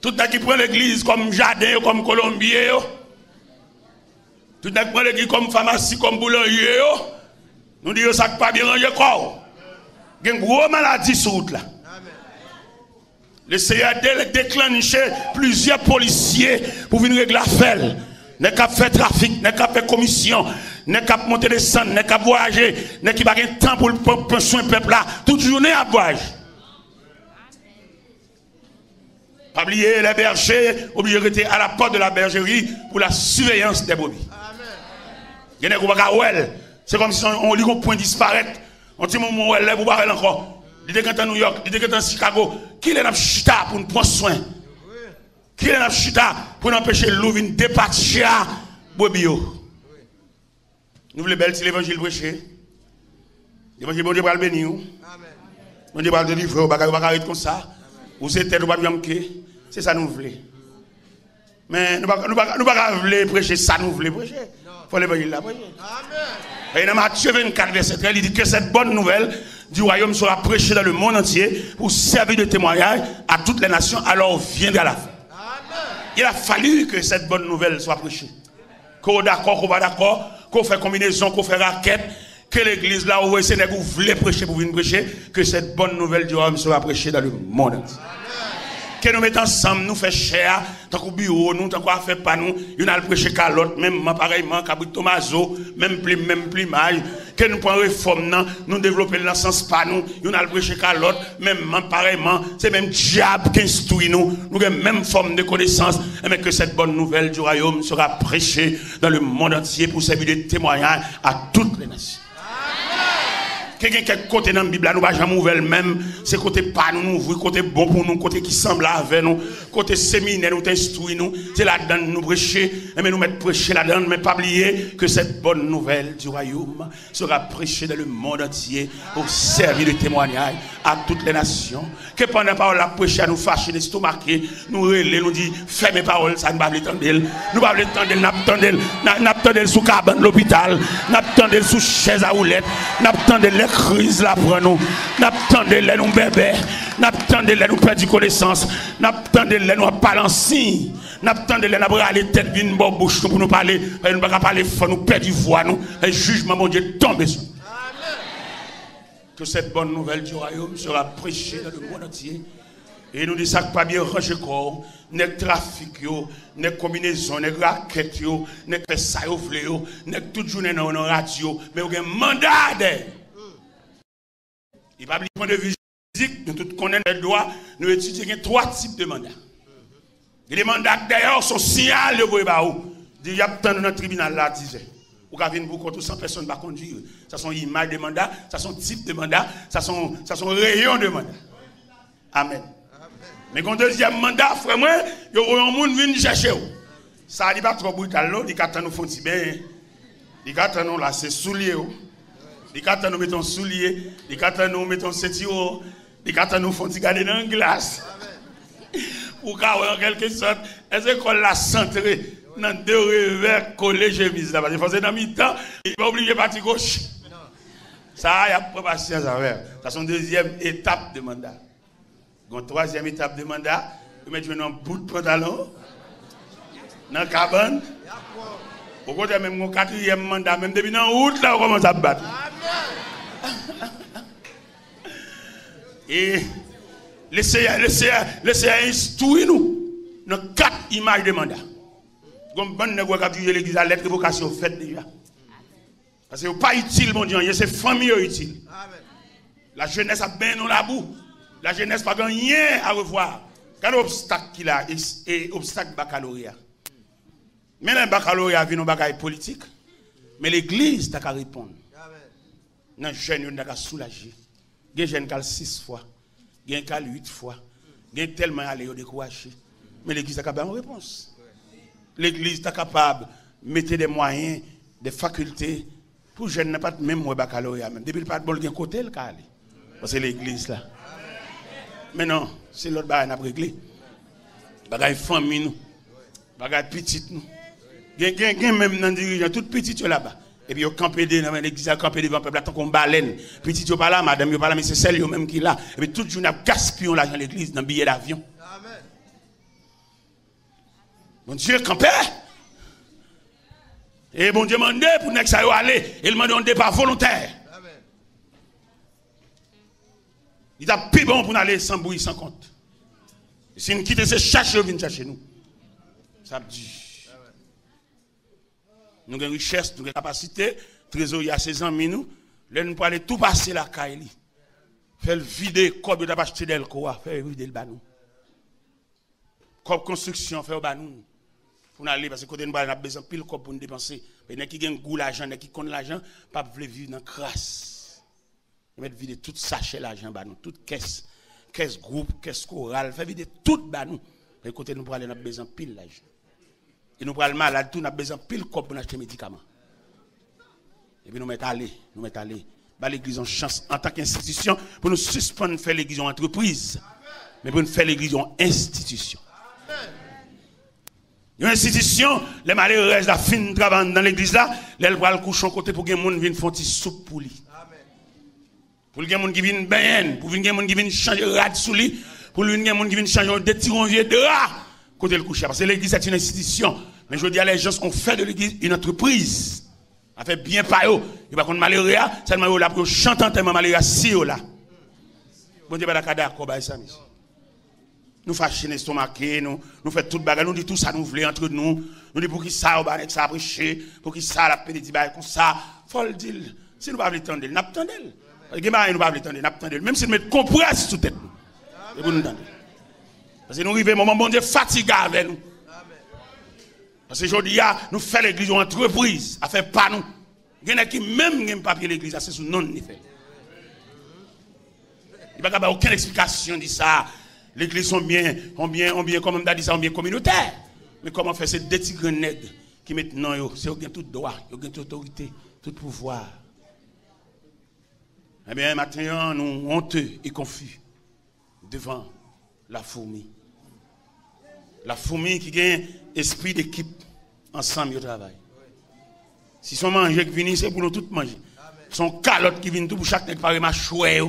Speaker 1: Tout n'est qui prend l'église comme jardin, comme colombier. Tout le qui comme pharmacie, comme boulanger, nous disons ça pas bien ranger. Il y a une grosse maladie sur route là. Le CAD a déclenché plusieurs policiers pour venir régler l'affaire. N'est qu'à faire trafic, n'est qu'à faire commission, n'est qu'à monter des centres, n'est qu'à voyager, n'est qu'à pas temps pour le soin peuple là. Toute journée à voyager. Pas oublier les bergers, obligés de rester à la porte de la bergerie pour la surveillance des brebis. C'est comme si on lit un point disparaître. On dit, mon elle vous parlez encore. Il était à New York, il était à Chicago. Qui est chita pour nous prendre soin? Qui est dans chita pour nous empêcher l'ouvre de dépatcher Bobio? Nous voulons belle si l'évangile prêché. L'évangile, bon Dieu, va le bénir. Bon Dieu, va le délivrer, on va pas comme ça. Ou c'est tête, ou pas bien C'est ça nous voulons. Mais nous ne pouvons pas prêcher ça, nous voulons prêcher faut l'évangile là. Amen. Et dans Matthieu 24, verset 13, il dit que cette bonne nouvelle du royaume sera prêchée dans le monde entier pour servir de témoignage à toutes les nations, alors viendra la fin. Il a fallu que cette bonne nouvelle soit prêchée. Qu'on d'accord, qu'on va d'accord, qu'on fait combinaison, qu'on fait raquette, que l'église là où vous voulez prêcher pour venir prêcher, que cette bonne nouvelle du royaume sera prêchée dans le monde que nous mettons ensemble, nous faisons cher, tant qu'au bureau, nous, tant qu'on fait pas nous, nous allons prêcher l'autre, même pareillement, Cabri Tomaso, même plus, même plumage, que nous prenons réforme, nous développer le sens pas nous, nous allons prêcher l'autre, même pareillement, c'est même diable qui instruit nous, nous avons même forme de connaissance, mais que cette bonne nouvelle du royaume sera prêchée dans le monde entier pour servir de témoignage à toutes les nations. Quelqu'un qui côté dans la Bible, nous pas jamais ouvert même. C'est côté pas nous, ouvrir, côté bon pour nous, côté qui semble avec nous, côté séminaire, nous instruire nous. C'est là-dedans nous prêcher, mais nous mettre prêcher là-dedans, mais pas oublier que cette bonne nouvelle du royaume sera prêchée dans le monde entier pour servir de témoignage à toutes les nations. Que pendant la parole la prêcher nous fâcher, nous marquer, nous relais, nous dit, fais mes paroles, ça ne va pas l'entendre. Nous va l'entendre, nous n'attendons sous cabane l'hôpital, nous attendons sous chaise à roulette, nous attendons les crises là pour nous, nous attendons les nous bébés, nous attendons les nous perdre connaissance, nous attendons les nous nous attendons les nous aller tête d'une bonne bouche pour nous parler, nous ne pas parler, nous perdre voix, nous, le jugement, mon Dieu, tombe sur que cette bonne nouvelle du royaume sera prêchée dans le monde entier. Et nous disons que pas bien ranger corps, n'est trafic, n'est combinaison, n'est raquette, n'est fait ça, n'est toute journée dans la radio, mais vous avez un mandat Il va point de vue physique, nous tous connaissons les droits, nous étudions trois types de mandats. les mandats d'ailleurs sont signalés, vous voyez, il y a tant dans le tribunal là, disait. Ou quand venir pour contre 100 personnes ne pas conduire. Ça sont images de mandat, ça sont types de mandat, ça sont, ça sont rayons de mandat. Amen. Mais quand deuxième mandat, frère, il y a un monde qui vient chercher. Ça n'est pas trop brutal, il y a nous font si bien. Il y a nous là, c'est soulier. Y a nous mettons soulier, il y a nous mettons ceinture, y a nous font garder dans la glace. Pour qu'en quelque sorte, est-ce qu'on l'a centré dans deux revers collés chemise là. Parce que c'est dans mi-temps, il va oublier partie gauche. Ça, il y a pas patience à faire. Ça, c'est une deuxième étape de mandat. Une troisième étape de mandat, vous mettez un bout de pantalon dans la cabane. Au côté même mon quatrième mandat, même depuis dans route, là, on commence à battre. Et laissez, laissez, laissez instruire nous dans quatre images de mandat. Comme bon nègre qui a l'église à lettre vocation faite déjà. Parce que pas utile, mon Dieu, c'est famille utile. La jeunesse a bien dans la boue. La jeunesse n'a pas rien à revoir. Quel obstacle qu'il a et obstacle baccalauréat. Mais le baccalauréat vient dans bagaille politique. Mais l'église t'a qu'à répondre. Non, jeune, n'a qu'à soulager. Il y a jeune qui a 6 fois. Qui a 8 fois. A tellement allé au découragé. Mais l'église a qu'à une réponse l'église est capable de mettre des moyens, des facultés pour jeunes ne pas même moi baccalauréat. Depuis le pas de bon côté le cas parce que l'église là. Mais non, c'est l'autre bagaille n'a réglé. Bagaille famille nous. Bagaille petite nous. Gen même dans dirigeant toute petite là-bas. Et puis, ils campé dans l'église, ils campé devant le peuple, tant qu'on baleine. Petit, ils pas là, madame, ils pas là, mais c'est celle même qui là. Et puis, toute journée, ils gaspillent l'argent de l'église dans le billet d'avion. Mon Dieu, campé. Et bon Dieu m'a demandé pour que ça aller. Il m'a demandé par volontaire. Il a plus bon pour aller sans bruit, sans compte. Si nous quittons ce chercher, vient chercher nous. Ça dit. Nous avons richesse, nous avons capacité. Trésor, il y a 16 ans, nous. Là, nous pouvons aller tout passer la caille. Faire vider, comme nous avons acheté d'elle, faire vider le banou. Comme construction, faire banou pour aller parce que côté nous avons besoin pile pour nous dépenser mais qui gagne goût l'argent qui connaît l'argent pas veut vivre dans crasse ils mettent vider tout sachet l'argent nous toute caisse caisse groupe caisse chorale fait vider tout nous et nous pour aller nous avons besoin pile l'argent et nous aller malade tout nous avons besoin pile corps pour acheter médicaments. Et puis nous mettons aller nous mettons aller. Bah l'église en chance en tant qu'institution pour nous suspendre faire l'église en entreprise. Mais pour nous faire l'église en institution. Une institution, les malheureux la fin travail dans l'église là, les va le coucher côté pour que les gens viennent faire une soupe pour lui. Pour que les gens qui viennent bien, pour que les gens qui viennent changer rad sous lui, pour que les gens qui viennent changer des vieux de rats côté le coucher. Parce que l'église est une institution. Mais je dis à les gens qu'on fait de l'église une entreprise. On fait bien par eux. Il va contre malheureux, seulement là pour chanter tellement malheureux si là. Bon Dieu, pas d'accord, ça, monsieur nous fâchons l'estomac, nous, nous faisons tout bagage, nous disons tout ça, nous voulons entre nous. Nous disons pour qui ça, on va ça prêcher, pour qui ça, la pédétie, comme ça. Faut le dire. Si nous ne pouvons pas attendre, nous n'attendons pas. nous ne pouvons pas attendre, nous attendons. Même si nous mettons compresse sous tête. Et vous nous Parce que nous arrivons moment, bon Dieu, fatigué avec nous. Parce que aujourd'hui, nous faisons l'église en entreprise, à faire pas nous. Il y en a qui même n'aiment pas l'église, c'est sous non nous fait. Il n'y a pas aucune explication de ça. L'église sont bien, on bien, on bien, comme on a dit ça, on bien communautaire. Mais comment faire? Ces deux petits nègres qui maintenant, c'est ont tout droit, ils ont toute autorité, tout pouvoir. Eh bien, maintenant, nous honteux et confus devant la fourmi. La fourmi qui a esprit d'équipe ensemble au travail. Si son manger qui vient, c'est pour nous tous manger. Son calotte qui vient tout pour chaque nègre par ma chouette.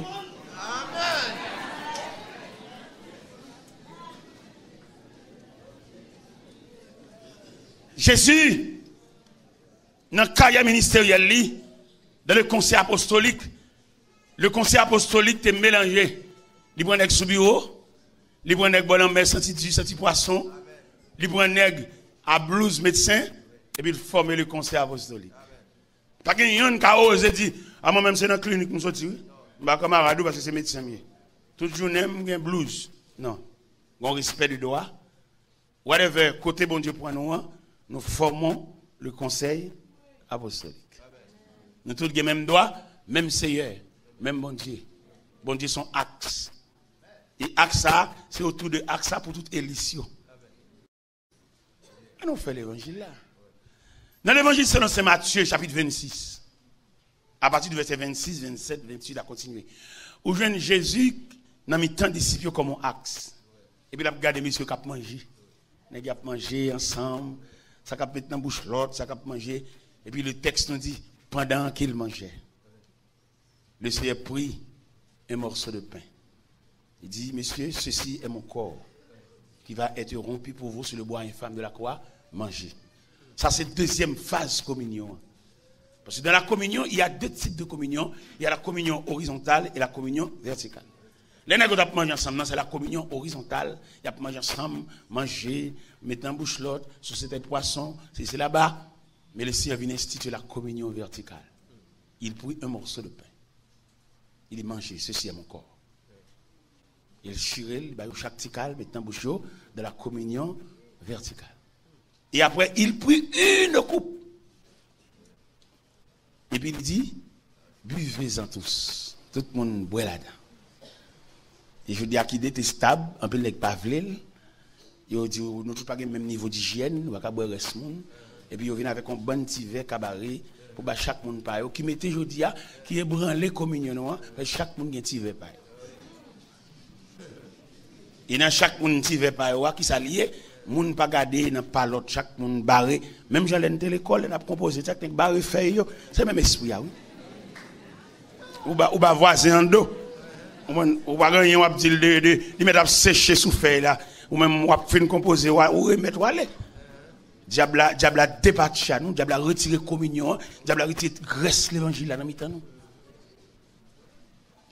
Speaker 1: Jésus, dans le carrière ministériel, dans le conseil apostolique, le conseil apostolique est mélangé. Il prend un bureau, il prend un bon mer, senti du, senti poisson, il prend un à blouse médecin, et puis il forme le conseil apostolique. Pas qu'il y a un qui a osé dire, à moi-même c'est dans clinique, suis je suis camarade parce que c'est médecin. Toute journée, suis blouse. Non. On respect du droit. Whatever, côté bon Dieu pour nous, hein nous formons le conseil apostolique. Nous tous les même droit, même Seigneur, même bon Dieu. Bon Dieu sont axes. Et axe c'est autour de axe pour toute élision. On fait l'évangile là. Dans l'évangile selon Saint Matthieu, chapitre 26. À partir du verset 26, 27, 28, à continuer. Où jeune Jésus, dans mis tant disciples comme un axe. Et puis il a regardé monsieur qui a mangé. Il a mangé ensemble ça cap mettre dans bouche l'autre, ça cap manger. Et puis le texte nous dit, pendant qu'il mangeait, le Seigneur prit un morceau de pain. Il dit, Monsieur, ceci est mon corps qui va être rompu pour vous sur le bois infâme de la croix, mangez. Ça, c'est deuxième phase communion. Parce que dans la communion, il y a deux types de communion. Il y a la communion horizontale et la communion verticale. Les nègres qui mangé ensemble, c'est la communion horizontale. Il y a manger ensemble, manger, mettre en bouche l'autre, c'était poisson, c'est là-bas. Mais le Seigneur vient instituer la communion verticale. Il prit un morceau de pain. Il est mangé, ceci est mon corps. Il chirait, il a chaque tical, mettant bouche de la communion verticale. Et après, il prit une coupe. Et puis il dit, buvez-en tous. Tout le monde boit là-dedans. Et je dis à qui détestable, un peu les pavlil. Ils dit, nous n'avons pas le même niveau d'hygiène, nous pas boire reste Et puis ils viennent avec un bon petit verre cabaret pour que chaque monde. Qui mettait, je dis, qui est branlé communion, hein, chaque monde a un petit verre. Et dans chaque monde petit verre paye, qui s'allie, moun pas garder dans pas l'autre chaque monde barré. Même j'allais dans l'école on a composé chaque barré feuille c'est même esprit ah oui. Ou ba ou ba voisin en dos. Ou pas gagner ou dit de de de mettre sécher sous feuille là. Ou même ou fin composer ou remettre aller diable diable a débattu nous diable a retiré communion diable a retiré graisse l'évangile là dans nous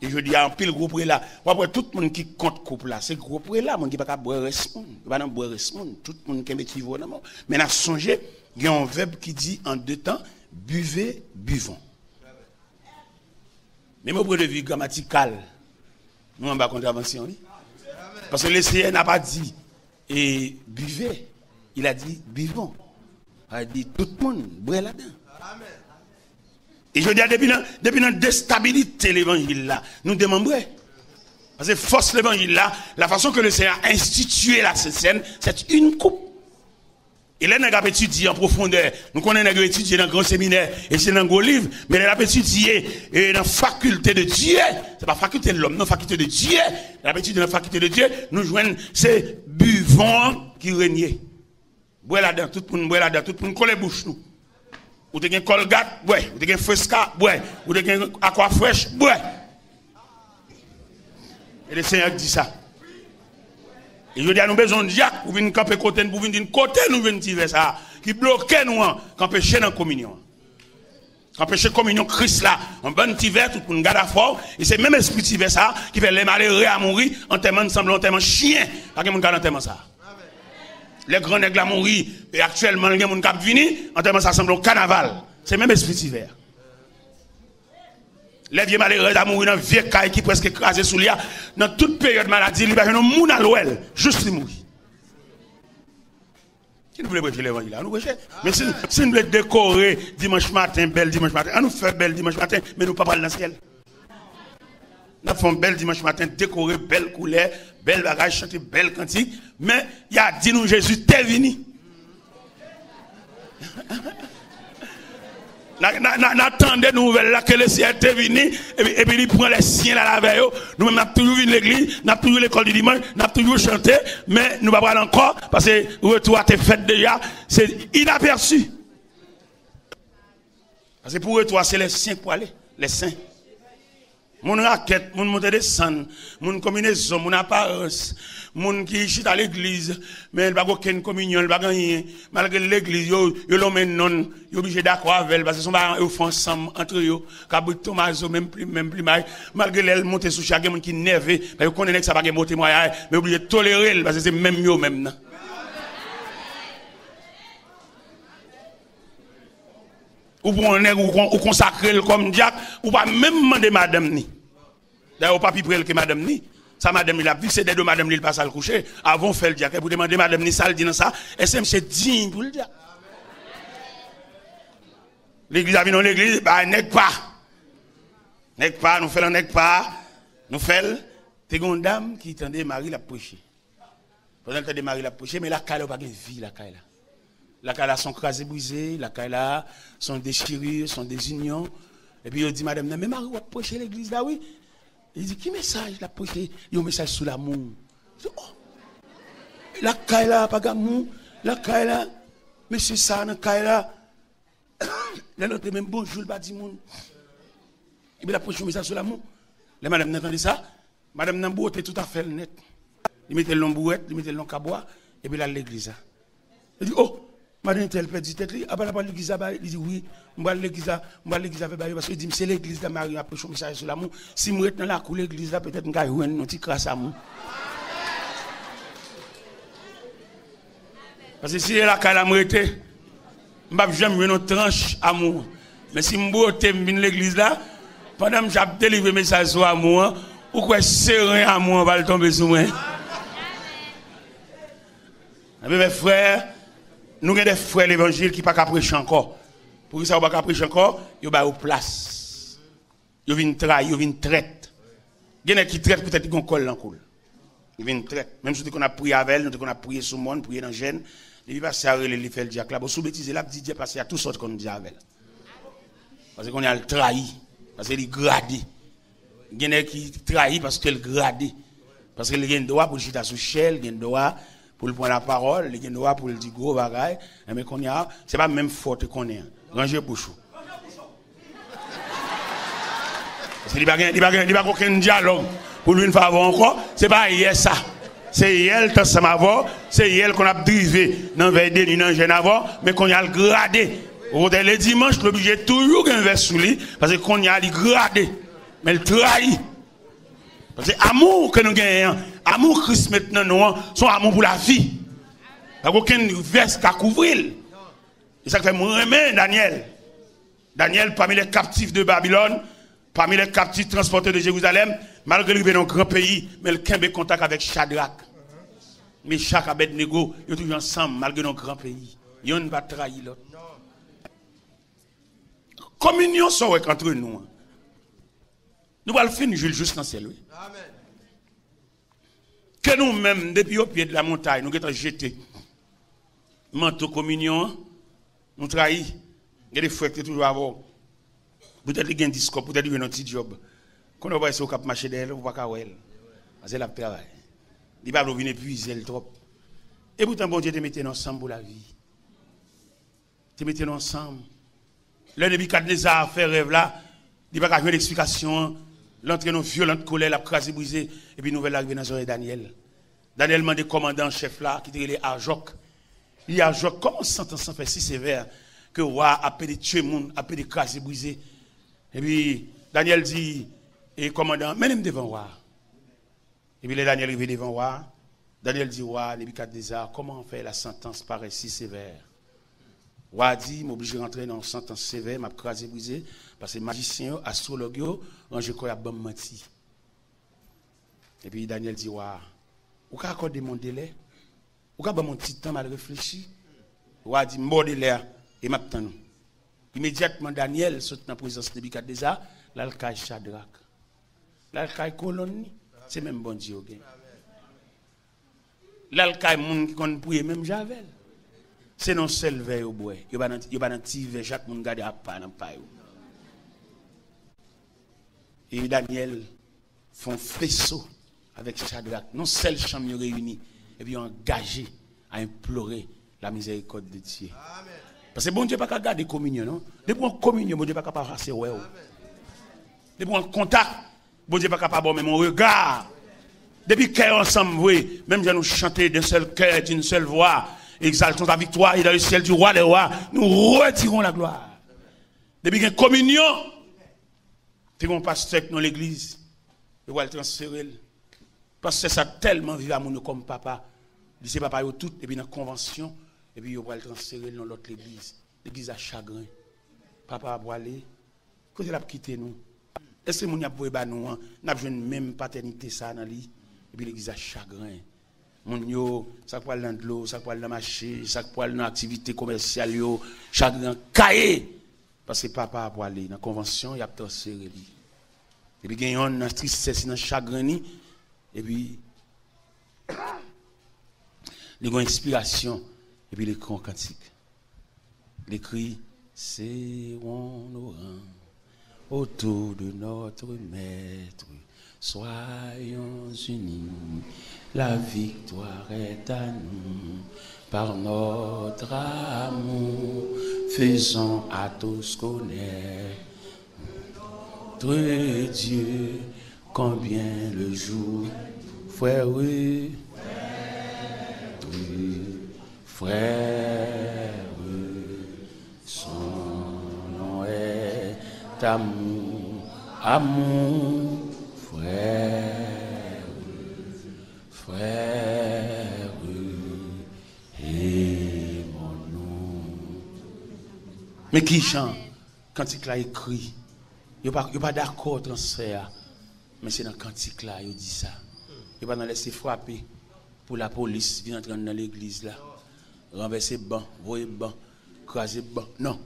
Speaker 1: et je dis en pile groupe là après tout le monde qui compte couple là c'est groupe là monde qui pas boire reste pas dans boire reste tout le monde qui est métier mais n'a songé il y a un verbe qui dit en deux temps buvez buvons même au point de vue grammatical nous, en bas contravention. Parce que le Seigneur n'a pas dit et buvez. Il a dit buvons. Il a dit tout le monde, boit là-dedans. Et je dis, depuis, depuis notre déstabilité l'évangile là, nous demandons. Parce que force l'évangile là, la façon que le Seigneur a institué la scène, c'est une coupe. Et là, nous avons étudié en profondeur. Nous connaissons étudié dans le grand séminaire et c'est dans le livre. Mais nous avons étudié dans la faculté de Dieu. C'est pas faculté de l'homme, non, faculté de Dieu. Nous avons étudié dans la faculté de Dieu. Nous joignons ces buvons qui régnaient. Bois là-dedans, tout le monde boit là-dedans, tout le monde colle bouche nous. Ou t'es un colgate, ouais. Ou t'es un fresca, ouais. Ou t'es un aqua fraîche, ouais. Et le Seigneur dit ça. Et je dis à nous besoin de Jacques pour venir camper côté, pour venir côté, nous venir tirer ça, qui bloque nous, camper dans la communion. Empêcher communion Christ là, un bon petit verre, tout pour nous garder fort. Et c'est même esprit petit ça, qui fait les malheureux à mourir, en termes ensemble, en termes chien. Pas que mon garde en termes ça. Les grands nègres à mourir, et actuellement, les gens qui venir, en termes ça semble au carnaval. C'est même esprit petit les vieux malheureux à mourir dans vieux caille qui presque écrasé sous lui. Dans toute période de maladie, il y a un monde à l'ouel, juste lui mourir. Qui nous voulons prêcher l'évangile? Nous prêcher. Mais si, nous voulons décorer dimanche matin, belle dimanche matin, on nous fait belle dimanche matin, mais nous ne pas parler dans le ciel. Nous avons fait un bel dimanche matin, décoré, belle couleur, belle bagage, chanté, belle cantique. Mais il a dit nous, Jésus, t'es venu. N'attendez nouvelle là que le ciel est venu et puis il prend les siens à la veille. Nous même toujours vu l'église, nous toujours l'école du dimanche, nous toujours chanté, mais nous ne pas encore parce que retour a été fait déjà, c'est inaperçu. Parce que pour retour, c'est les siens pour aller, les saints. Mon raquette, mon montée de sang, mon combinaison, mon apparence, mon qui chute à l'église, mais il n'a pas aucune communion, il n'a pas rien. Malgré l'église, yo, yo l'homme non, yo obligé d'accord avec elle, parce que son parents, ils font ensemble, entre eux, Kabou Tomaso, même plus, même plus mal. Malgré elle monte sous chaque monde qui nervé, mais vous connaissez que ça va pas monter moyen, mais obligé de tolérer, parce que c'est même mieux même, Ou pour un ou consacrer comme diable, ou pas même demander madame ni. D'ailleurs, pas plus près que madame ni. Ça, madame, il a vu, c'est des deux madame, il passe à le coucher. Avant, fait le diable. Pour demander madame ni ça, le dit dans ça. Et c'est monsieur digne pour le dire. L'église a vu dans l'église, bah, n'est pas. N'est pas, nous faisons n'est pas. Nous faisons. T'es une dame qui tendait Marie la prêcher. Pendant que Marie la prêcher, mais la caille n'a pas de vie, la caille. La caille là sont crasées, brisées, la caille là sont déchirées, sont désunions. Et puis il dit, madame, mais Marie va prêcher l'église là, oui. Il dit, qui message? La prêché Il y a un message sur l'amour. Oh, la là, pas d'amour. La là, monsieur ça, la caille là. Là, notre même bonjour, le monde. Et puis la prêché un message sur l'amour. Les madame n'entendez ça Madame Nambo était tout à fait net. Il mettait le bouette, il mettait le cabois, et puis là, l'église. Il dit, oh, Madame tel tête bah l'église il dit oui, moi l'église moi l'église avec parce qu'il dit c'est l'église de Marie après son message sur l'amour. Si moi dans la cour l'église là peut-être m'ga eu un petit crasse amour. Parce que si la cala m'rete, m'pa jamais une tranche amour. Mais si m'bote vinn l'église là, pendant que j'ai délivré message sur amour, ou quoi serein amour va tomber sur moi. Mes frères, nous avons des frères l'évangile qui ne pas prêcher encore. Pour ça ne pas prêcher encore, ils sont au place. Ils viennent trahir, ils viennent traiter. Il y en a qui traitent peut-être qu'ils ont col dans cool. Ils viennent traiter. Même si on a prié avec elle, nous a prié sur le monde, prié dans le gène, il va se faire les fait le diable. Là, sous bêtise, là, dit Dieu y a toutes sortes qu'on dit avec elle. Parce qu'on a le trahi. Parce qu'il est gradé. Il y en a qui trahit parce qu'il est gradé. Parce qu'il a un droit pour jeter sous chelle, il a un droit pour prendre la parole, il y a droit pour dire gros bagaille, mais qu'on y a, c'est pas même faute qu'on est. Ranger bouchou. Parce qu'il n'y a pas aucun dialogue pour lui une faveur encore, c'est pas hier ça. C'est hier, tant ça m'avant, c'est hier qu'on a drivé dans le veille dans le avant, mais qu'on a le gradé. Le dimanche, l'obligé toujours un verre sous lui, parce qu'on y a le gradé. Mais le trahit. Parce que l'amour que nous gagnons, l'amour Christ maintenant, nous, son amour pour la vie. Il n'y a aucun veste qu'à couvrir. Et ça fait moi Daniel. Daniel, parmi les captifs de Babylone, parmi les captifs transportés de Jérusalem, malgré qu'il dans un grand pays, mais le a contact avec Shadrach. Mais chaque Abednego, ils sont toujours ensemble, malgré nos grand pays. Ils n'ont pas trahi l'autre. Communion sont entre nous. Hein. Nous allons finir juste dans ciel. Amen. Que nous-mêmes, depuis au pied de la montagne, nous avons jeté manteau communion, nous trahis. Il y a des frères qui toujours avant. Peut-être qu'il y a un discours, peut-être qu'il y a un petit job. Quand on va essayer de marcher derrière, on va pas elle. C'est le travail. Il va venir épuiser trop. Et pourtant, bon Dieu te mettait ensemble pour la vie. Te mettait ensemble. Le Nebuchadnezzar a fait rêve là. Il n'y a pas d'explication l'entrée dans violente colère, la crasé brisé, et puis nouvelle arrivée dans de Daniel. Daniel m'a dit commandant chef là, qui était Arjok. Il dit Arjok, comment sentence fait si sévère que roi a pu tuer monde, a pu craser, briser? Et puis Daniel dit, et commandant, menez-moi devant roi. Et puis Daniel arrive devant roi. Daniel dit, roi, Nebuchadnezzar, comment fait la sentence paraît si sévère? Roi dit, m'oblige de rentrer dans une sentence sévère, m'a crasé, brisé. Parce que magicien, astrologue, crois à bon menti. Et puis Daniel dit, waouh, vous pouvez accorder mon délai? Vous pouvez mon petit temps mal réfléchi? Roi dit, mon délai, et maintenant. Immédiatement, Daniel saute dans la présence de le cas Shadrach. L'alcaï colonne, c'est même bon Dieu. L'alcaï moun qui connaît prier même Javel. C'est non seul veille au bois. Il va dans TV, chaque monde garde à pas dans pas. Et Daniel font faisceau avec Shadrach. Non seul chambre réunis et puis engagé à implorer la miséricorde de Dieu. Parce que bon Dieu pas qu'à garder communion, non? Depuis qu'on communion, bon Dieu pas capable de passer ouais. Depuis qu'on contact, bon Dieu pas capable de même mon regard. Depuis qu'on ensemble, oui, même si nous chanter d'un seul cœur, d'une seule voix, exaltons ta victoire et dans le ciel du roi des rois, nous retirons la gloire. Depuis qu'on communion, puis on passe dans l'église, il va le transférer. Parce que ça tellement vivre à nous comme papa. Il dit papa, tout, et puis dans la convention, et puis il va le transférer dans l'autre église. L'église a chagrin. Papa va aller. Côté l'a quitté nous. Est-ce que mon a pour nous n'a besoin même paternité ça dans lui et puis l'église a chagrin. Mon yo, ça aller dans l'eau, ça aller dans marché, ça aller dans l'activité commerciale chagrin caillé parce que papa a aller dans la convention, il a transféré. Et puis il y a une tristesse, dans chagrin et puis il y a une inspiration et puis les cris cantiques. Les cris, c'est on autour de notre maître. Soyons unis, la victoire est à nous. Par notre amour, faisons à tous connaître notre Dieu, combien le jour, frère, oui, frère, son nom est amour, amour, frère, frère, Mais qui chante quand il a écrit? Il n'y a pas d'accord transfert, mais c'est dans le cantique là, il dit ça. Il va pas laisser frapper pour la police vient entrer dans l'église là. Renverser banc, voyer banc, craser banc. Non.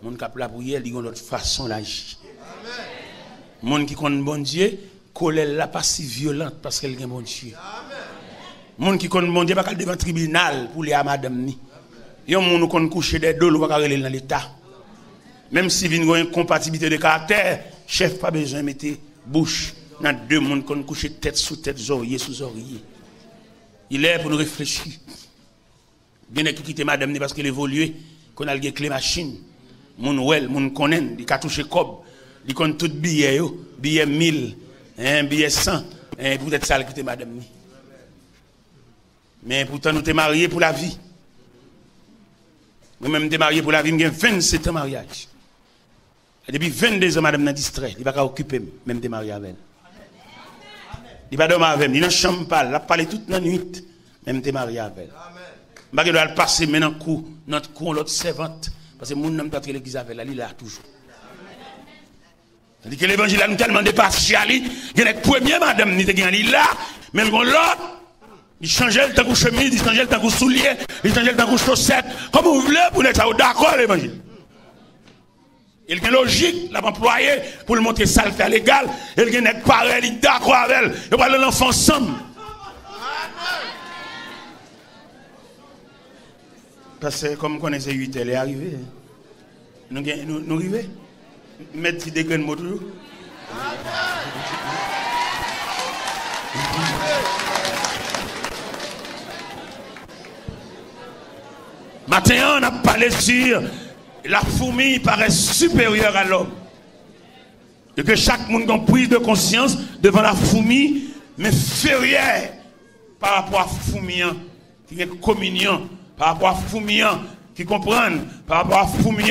Speaker 1: Mon qui a la prière, il y a une autre façon d'agir. Mon qui connaît bon Dieu, colère là pas si violente parce qu'elle est bon Dieu. Mon qui connaît bon Dieu, pas devant le tribunal pour les madame ni. Yon moun qui coucher des dos, pas aller dans l'état. Même si il y a une compatibilité de caractère, chef pas besoin de mettre bouche dans deux mondes qui coucher tête sous tête, oreiller sous oreiller. Il est pour nous réfléchir. Bien qui quitte madame parce qu'elle évolue, qu'on a le clé machine. Mon well, mon connaît, il a touché cob, il connaît tout billet, billet 1000, hein, billet 100, hein, peut-être ça quitte madame. Mais pourtant nous sommes mariés pour la vie. Moi-même, je marié pour la vie, j'ai 27 ans mariage. Depuis 22 ans, madame n'a distrait. Il va pas occuper, même de marier avec elle. Il va dormir avec elle. Il n'a chambre pas. Il a parlé toute la nuit. Même de marié avec elle. Je dois passer maintenant coup, notre coup, l'autre servante. Parce que mon nom pas l'église avec elle. Il est là toujours. cest que l'évangile a tellement dépassé. Il y a première madame, il est là. Mais l'autre, il changeait le temps de chemise, il changeait le temps de soulier, il changeait le temps de chaussette. Comme vous voulez, pour être d'accord l'évangile? Il y a une logique, l'a pour le montrer ça, faire légal. Il y a une pareil, il d'accord avec elle. Il va l'enfant ensemble. Parce que comme on ces 8 elle est arrivée. Nous nous, nous arrivons. Mettre des graines de moto. Matin, on a parlé sur la fourmi paraît supérieure à l'homme. Et que chaque monde a prise de conscience devant la fourmi, mais inférieure par rapport à fourmi qui est communion, par rapport à fourmi qui comprennent, par rapport à fourmi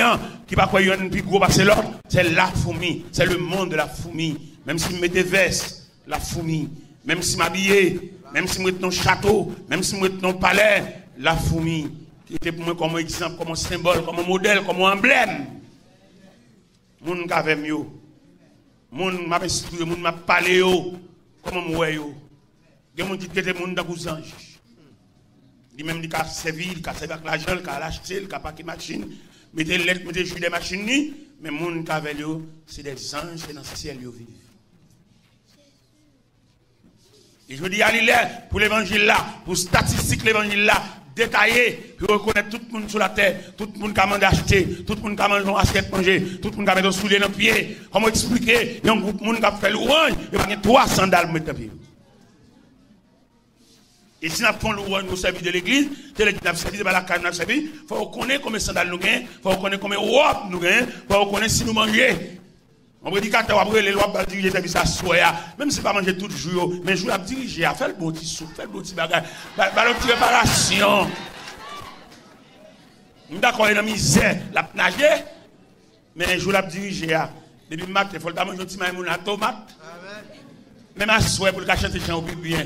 Speaker 1: qui va croire une plus gros c'est l'autre, c'est la fourmi, c'est le monde de la fourmi. Même si je mets des vestes, la fourmi, même si je m'habille, même si je mets ton château, même si je mets ton palais, la fourmi qui était pour moi comme exemple, comme symbole, comme modèle, comme emblème. Moun kave mieux. Moun m'a instruit, moun m'a parlé yo, comme moi yo? Des moun qui était moun dans les anges. Il même dit qu'a servi, qu'a servi avec l'argent, qu'a acheté, qu'a paqué machine, mettez lettres, mettez jouer des machines mais moun kave yo, c'est des anges dans le ciel yo vivent. Et je dis, allez pour l'évangile là, pour statistique l'évangile là, détaillé, pour reconnaître tout le monde sur la terre, tout le monde qui a mandé acheter, tout le monde qui a un assiette manger, tout le monde qui a mis un soulier dans le pied. Comment expliquer, il y a un groupe de monde qui a fait louange, il y a trois sandales mettre dans pied. Et si nous avons louange nous servir de l'église, de l'église nous servi, de la carne nous servi, il faut reconnaître combien de sandales nous gagnons, il faut reconnaître combien de robes nous gagnons, il faut reconnaître si nous mangeons. Mon prédicateur après les lois diriger service à soya, même si pas manger tout le jour, mais je vais diriger, faire le bon petit soupe, faire le bon petit bagage, faire le petit réparation. D'accord, misère, la nager, mais je vais diriger. Depuis matin, il faut le manger un petit maïmoun à tomate. Même à pour le chant bien.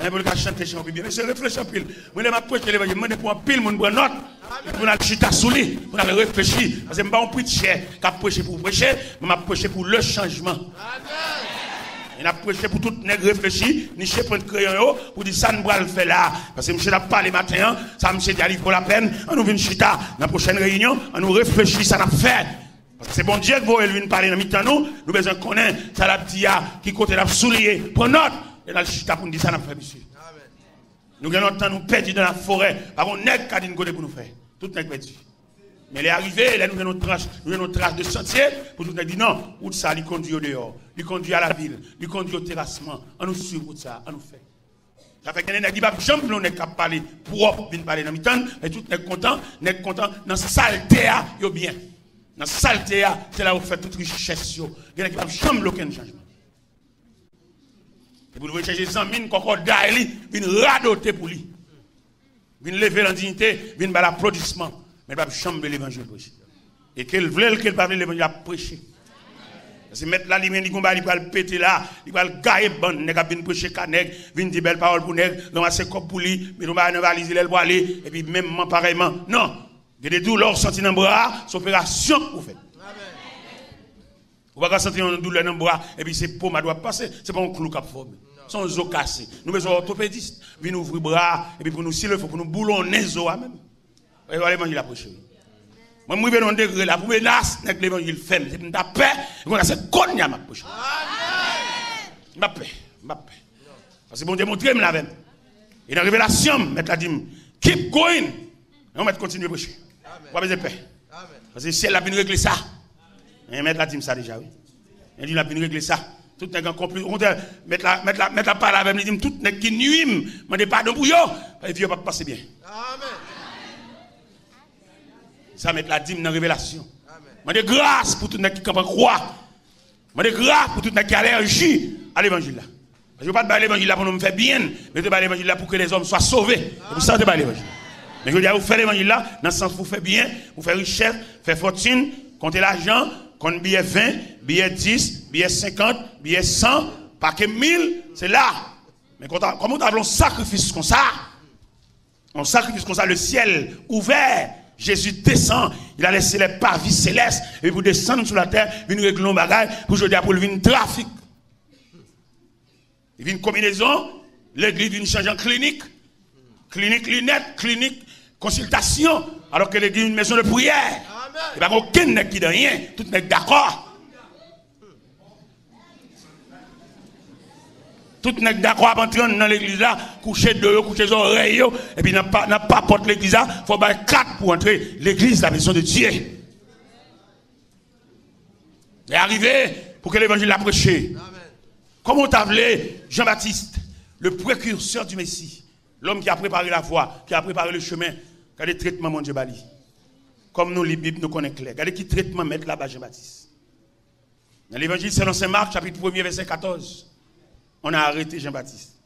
Speaker 1: Hein, pour le chanter chant bien. Mais c'est réfléchir pile. Moi, je vais prêcher l'évangile, je vais pour un pile, mon bon note. Pour nous chita sous lui, pour nous réfléchir. Parce que je ne pas un prêcher qui a prêché pour prêcher, mais je prêcher pour le changement. Il a prêché pour tout nègre réfléchi, ni chef de crayon pour dire ça ne va le faire là. Parce que monsieur n'a pas les matins, ça monsieur dit pour la peine, on nous vient chita dans la prochaine réunion, on nous réfléchit, ça n'a fait. Parce que c'est bon Dieu que vous lui parler dans mi-temps nous, nous besoin connaître ça la petite qui côté la soulier. Prenez note, et le chita pour nous dire ça n'a fait monsieur. Nous avons temps nous perdus dans la forêt, par contre nègre qui dit pour nous faire? Tout nègre perdu. Mais est arrivé, là, nous une trace, nous trace de sentier, pour nous dire non, où ça, il conduit au dehors, il conduit à la ville, il conduit au terrassement, on nous suit où ça, on nous fait. Ça fait que nous dit, bah, jamais nous n'est de parler propre, parler dans temps, mais tout est content, n'est content, dans saleté, yo bien. Dans saleté, c'est là où vous faites toute richesse, yo. Il y a qui jamais changement. Et vous devez chercher des amis, encore d'ailleurs, une radoter pour lui. Vin lever l'indignité, vin bal l'applaudissement mais pas chambre l'évangile prêcher. Et qu'elle voulait qu'elle parle l'évangile à prêcher. Parce que mettre la lumière, il va le péter là, il va le gailler bon, nèg a venir prêcher canèg, vinn dire belle parole pour nèg, ramasser cop pour lui, mais nous va il va aller et puis même pareillement. Non, il y a des douleurs sorties dans le bras, c'est opération pour faire. Vous va sentir une douleur dans le bras et puis c'est pour ma doit passer, c'est pas un clou qui a formé. Son os cassé. Nous besoin orthopédiste, venir ouvrir bras et puis pour nous s'il faut pour nous boulonner os même. Et voilà l'évangile approché. Moi, je vais dans un degré là, pour menace, avec l'évangile ferme. C'est une paix, c'est con, il y a ma poche. Ma paix, ma paix. Parce que bon Dieu montre la même. Et dans la révélation, mettre la dîme, keep going. Et on va continuer à prêcher. On va besoin de paix. Parce que si elle a bien réglé ça, et mettre la dîme ça déjà, oui. Elle dit, il a bien réglé ça. Tout n'est qu'un compris. Mettre la, mettre la, mettre la parole avec lui, tout n'est qui nuit, mais pardon pour eux, et puis va passer bien. Amen. Ça met la dîme dans la révélation. Je de grâce pour tout monde qui croit. Je de grâce pour tout monde qui allergie à l'évangile. Je ne veux pas te l'évangile pour nous faire bien, mais je l'évangile pour que les hommes soient sauvés. C'est pour ça que je l'évangile. Mais je veux dire, vous faites l'évangile là, dans le sens où vous faites bien, vous faites richesse, faites fortune, comptez l'argent, comptez billet 20, billet 10, billet 50, billet 100, paquet 1000, c'est là. Mais comment nous avons un sacrifice comme ça, un sacrifice comme ça, le ciel ouvert, Jésus descend, il a laissé les parvis célestes, et vous descendre sur la terre, il régler nos bagages, pour je dire pour le trafic. Il vient une combinaison, l'église vient changer en clinique, clinique lunette, clinique consultation, alors que l'église est une maison de prière. Il n'y a aucun qui de rien, tout n'est d'accord. Tout n'est d'accord à entrer dans l'église là, coucher de coucher les oreilles, et puis n'a pas, porte l'église là, il faut faire quatre pour entrer l'église, la maison de Dieu. Et arrivé pour que l'évangile l'a prêché. Comment t'as Jean-Baptiste, le précurseur du Messie, l'homme qui a préparé la voie, qui a préparé le chemin, qui a des traitements, mon Dieu, Bali. Comme nous, les Bibles, nous connaissons clair. Regardez qui traitement mettre là-bas Jean-Baptiste. Dans l'évangile selon Saint Marc, chapitre 1 verset 14 on a arrêté Jean-Baptiste.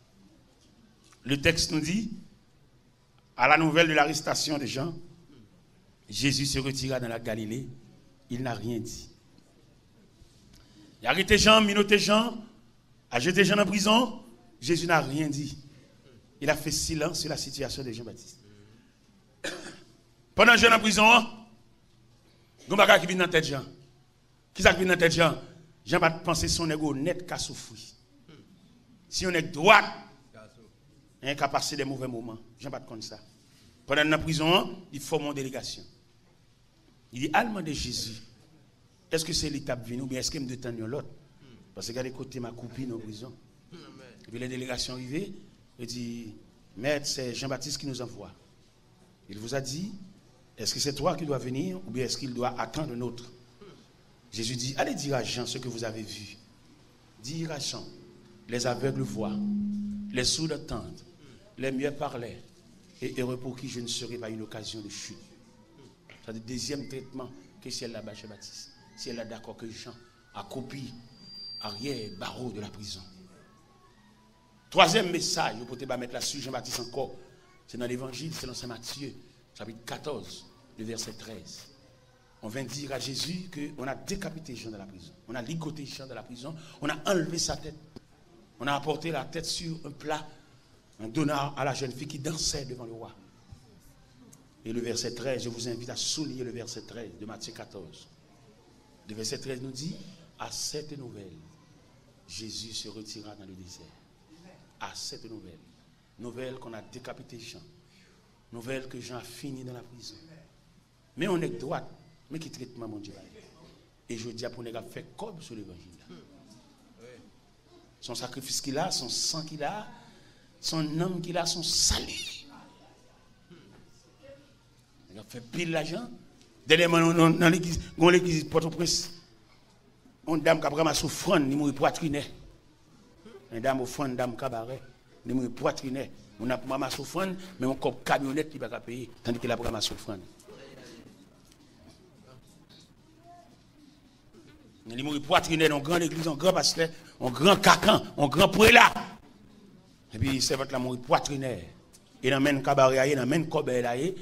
Speaker 1: Le texte nous dit, à la nouvelle de l'arrestation de Jean, Jésus se retira dans la Galilée, il n'a rien dit. Il a arrêté Jean, minoté Jean, a jeté Jean en prison, Jésus n'a rien dit. Il a fait silence sur la situation de Jean-Baptiste. Pendant Jean en prison, il y a qui vient dans la tête Jean. Qui ça qui vient dans la tête Jean? Jean va penser son ego net qu'à souffrir. Si on est droit, il a passer des mauvais moments. Je ne pas de ça. Pendant la prison, il forme une délégation. Il dit, allemand de Jésus, est-ce que c'est l'étape venue ou bien est-ce qu'il me détend l'autre Parce que regardez côté ma copine en prison. Et puis les délégations arrivées, il dit, Maître, c'est Jean-Baptiste qui nous envoie. Il vous a dit, est-ce que c'est toi qui dois venir ou bien est-ce qu'il doit attendre un autre? Jésus dit, allez dire à Jean ce que vous avez vu. Dire à Jean, les aveugles voient, les sourds entendent, les mieux parlaient, et heureux pour qui je ne serai pas une occasion de chute. C'est le deuxième traitement que elle là-bas Baptiste. Si elle est d'accord que Jean a copié arrière barreau de la prison. Troisième message, vous pouvez mettre là-dessus Jean-Baptiste encore. C'est dans l'évangile, c'est dans Saint Matthieu, chapitre 14, le verset 13. On vient dire à Jésus qu'on a décapité Jean de la prison. On a ligoté Jean de la prison. On a enlevé sa tête. On a apporté la tête sur un plat, un donnant à la jeune fille qui dansait devant le roi. Et le verset 13, je vous invite à souligner le verset 13 de Matthieu 14. Le verset 13 nous dit, à cette nouvelle, Jésus se retira dans le désert. À cette nouvelle. Nouvelle qu'on a décapité Jean. Nouvelle que Jean a fini dans la prison. Mais on est droit. Mais qui traitement, mon Dieu Et je dis à pour faire fait comme sur l'évangile. Son sacrifice qu'il a, son sang qu'il a, son âme qu'il a, son salut. Il a fait pile l'argent. Dernièrement, dans l'église, dans l'église Port-au-Prince, une dame qui a pris ma souffrance, ni mourir poitrinet. Une dame au fond, une dame cabaret, ni mourir poitrinet. On a pris ma souffrance, mais on a camionnette qui va payer, tandis qu'il a pris ma souffrance. Il mourir poitrinet dans une grande église, un grand pasteur, un grand cacan, un grand prélat. Et puis, c'est votre mourir poitrinet. Et dans même cabaret, il dans même cobaye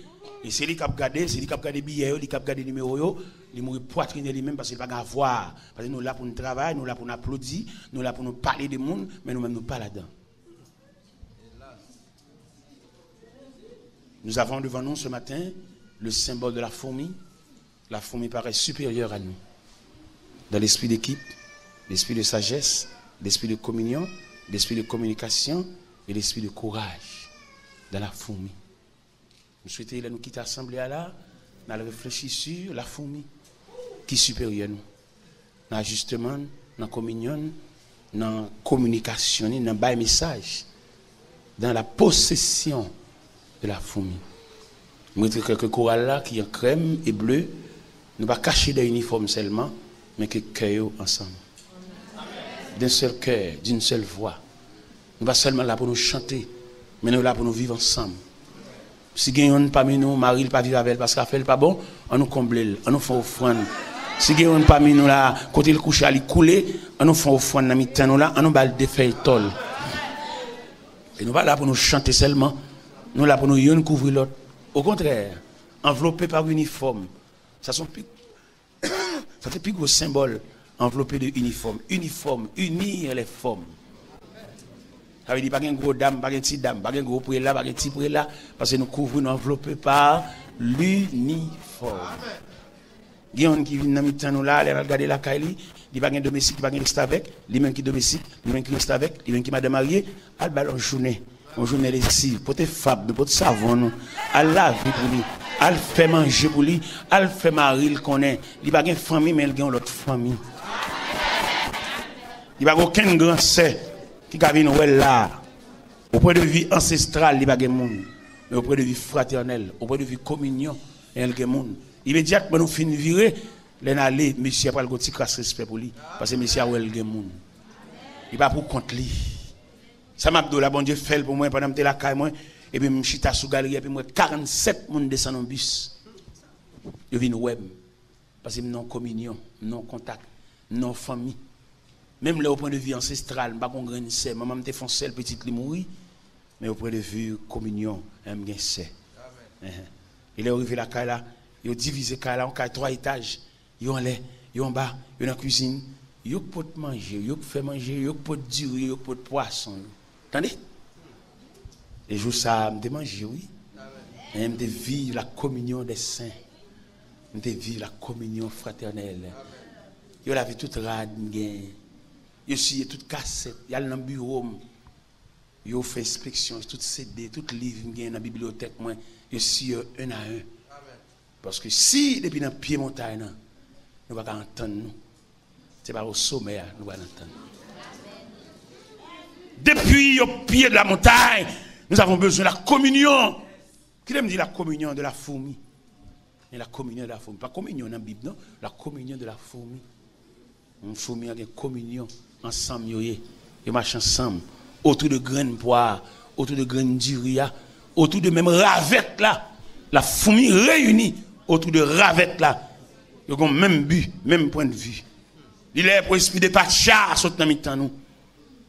Speaker 1: et c'est lui qui a gardé, c'est lui qui a gardé billets, lui qui a gardé numéros, il mourit poitrine lui-même parce qu'il n'a pas voir. Parce que nous là pour nous travailler, nous là pour nous applaudir, nous là pour nous parler des monde, mais nous-mêmes nous pas là-dedans. Nous avons devant nous ce matin le symbole de la fourmi. La fourmi paraît supérieure à nous. Dans l'esprit d'équipe, l'esprit de sagesse, l'esprit de communion, l'esprit de communication et l'esprit de courage dans la fourmi. Nous souhaitons nous quitter l'assemblée là, nous réfléchir sur la fourmi qui est supérieure à nous. Dans l'ajustement, dans la communion, dans la communication, dans le message, dans la possession de la fourmi. Avons quelques chorales là qui en crème et bleu. Ne pas cacher des uniformes seulement, mais que cœur ensemble. D'un seul cœur, d'une seule voix. Nous pas seulement là pour nous chanter, mais nous là pour nous vivre ensemble. Si quelqu'un parmi nous, Marie pas vivre avec elle parce qu'elle fait pas bon, on nous comble, on nous fait offrande. Si quelqu'un parmi nous là, côté le coucher, il couler, on nous fait offrande dans mi nous là, on nous balle des feuilles tol. Et nous pas là pour nous chanter seulement, nous là pour nous y couvrir l'autre. Au contraire, enveloppé par uniforme. Ça sont plus ça fait plus gros symbole enveloppé de uniforme. Uniforme, unir les formes. Ça veut dire pas une gros dame, pas une petite dame, pas un gros là, pas un petit là, parce que nous couvrons, nous enveloppés par l'uniforme. Il a qui vient dans le nous là, elle a regardé la caille, il pas un domestique, il pas un reste avec, lui même qui domestique, lui même qui reste avec, lui même qui m'a marié, elle en journée, en journée ici, pour te fab, pour te savon, nous, elle la vie pour lui, elle fait manger pour lui, elle fait marier, il connaît, il pas une famille, mais elle a une autre famille. Il n'y a aucun grand sœur qui a vu là, au point de vue ancestral, il n'y a pas de monde. Mais au point de vue fraternel, au point de vue communion, il y a de monde. Immédiatement, nous finissons de virer, les monsieur a pas le petit respect pour lui. Parce que monsieur a le monde. Il va pour contre lui. Ça m'a dit, bon Dieu fait pour moi pendant que la caille, moi. Et puis, je suis sous galerie, et puis moi, 47 personnes descendent en bus. Je viens web. Parce que non communion, non contact, non famille. Même là, au point de vue ancestral, je ne sais pas si maman me fait seul petit li mourir, mais au point de vue communion, je me c'est. Il est arrivé la caille là, il a divisé la caille là en trois étages. Il en l'air, il en bas, il la cuisine. Il peut manger, il peut manger, il peut durer, il peut poisson. Attendez? Et je ça, je manger, oui. Je vivre la communion des saints. Je vivre la communion fraternelle. Il a vu toute rade, y a toute cassette, y a dans le bureau. Il fait inspection, tout CD, tout livre dans la bibliothèque. Y a un à un. Parce que si, depuis dans pied montagne, nous ne pouvons pas entendre nous. Ce n'est pas au sommet, nous allons entendre. Depuis au pied de la montagne, nous avons besoin de la communion. Qui aime dire la communion de la fourmi? La communion de la fourmi. Pas communion dans la Bible, non? La communion de la fourmi. Une fourmi a une communion ensemble. Ils marchent ensemble. Autour de graines poires, autour de graines d'uria, autour de même ravette là. La fourmi réunie autour de ravette là. Ils ont même but, même point de vue. Il est pour esprit de pacha, saute dans le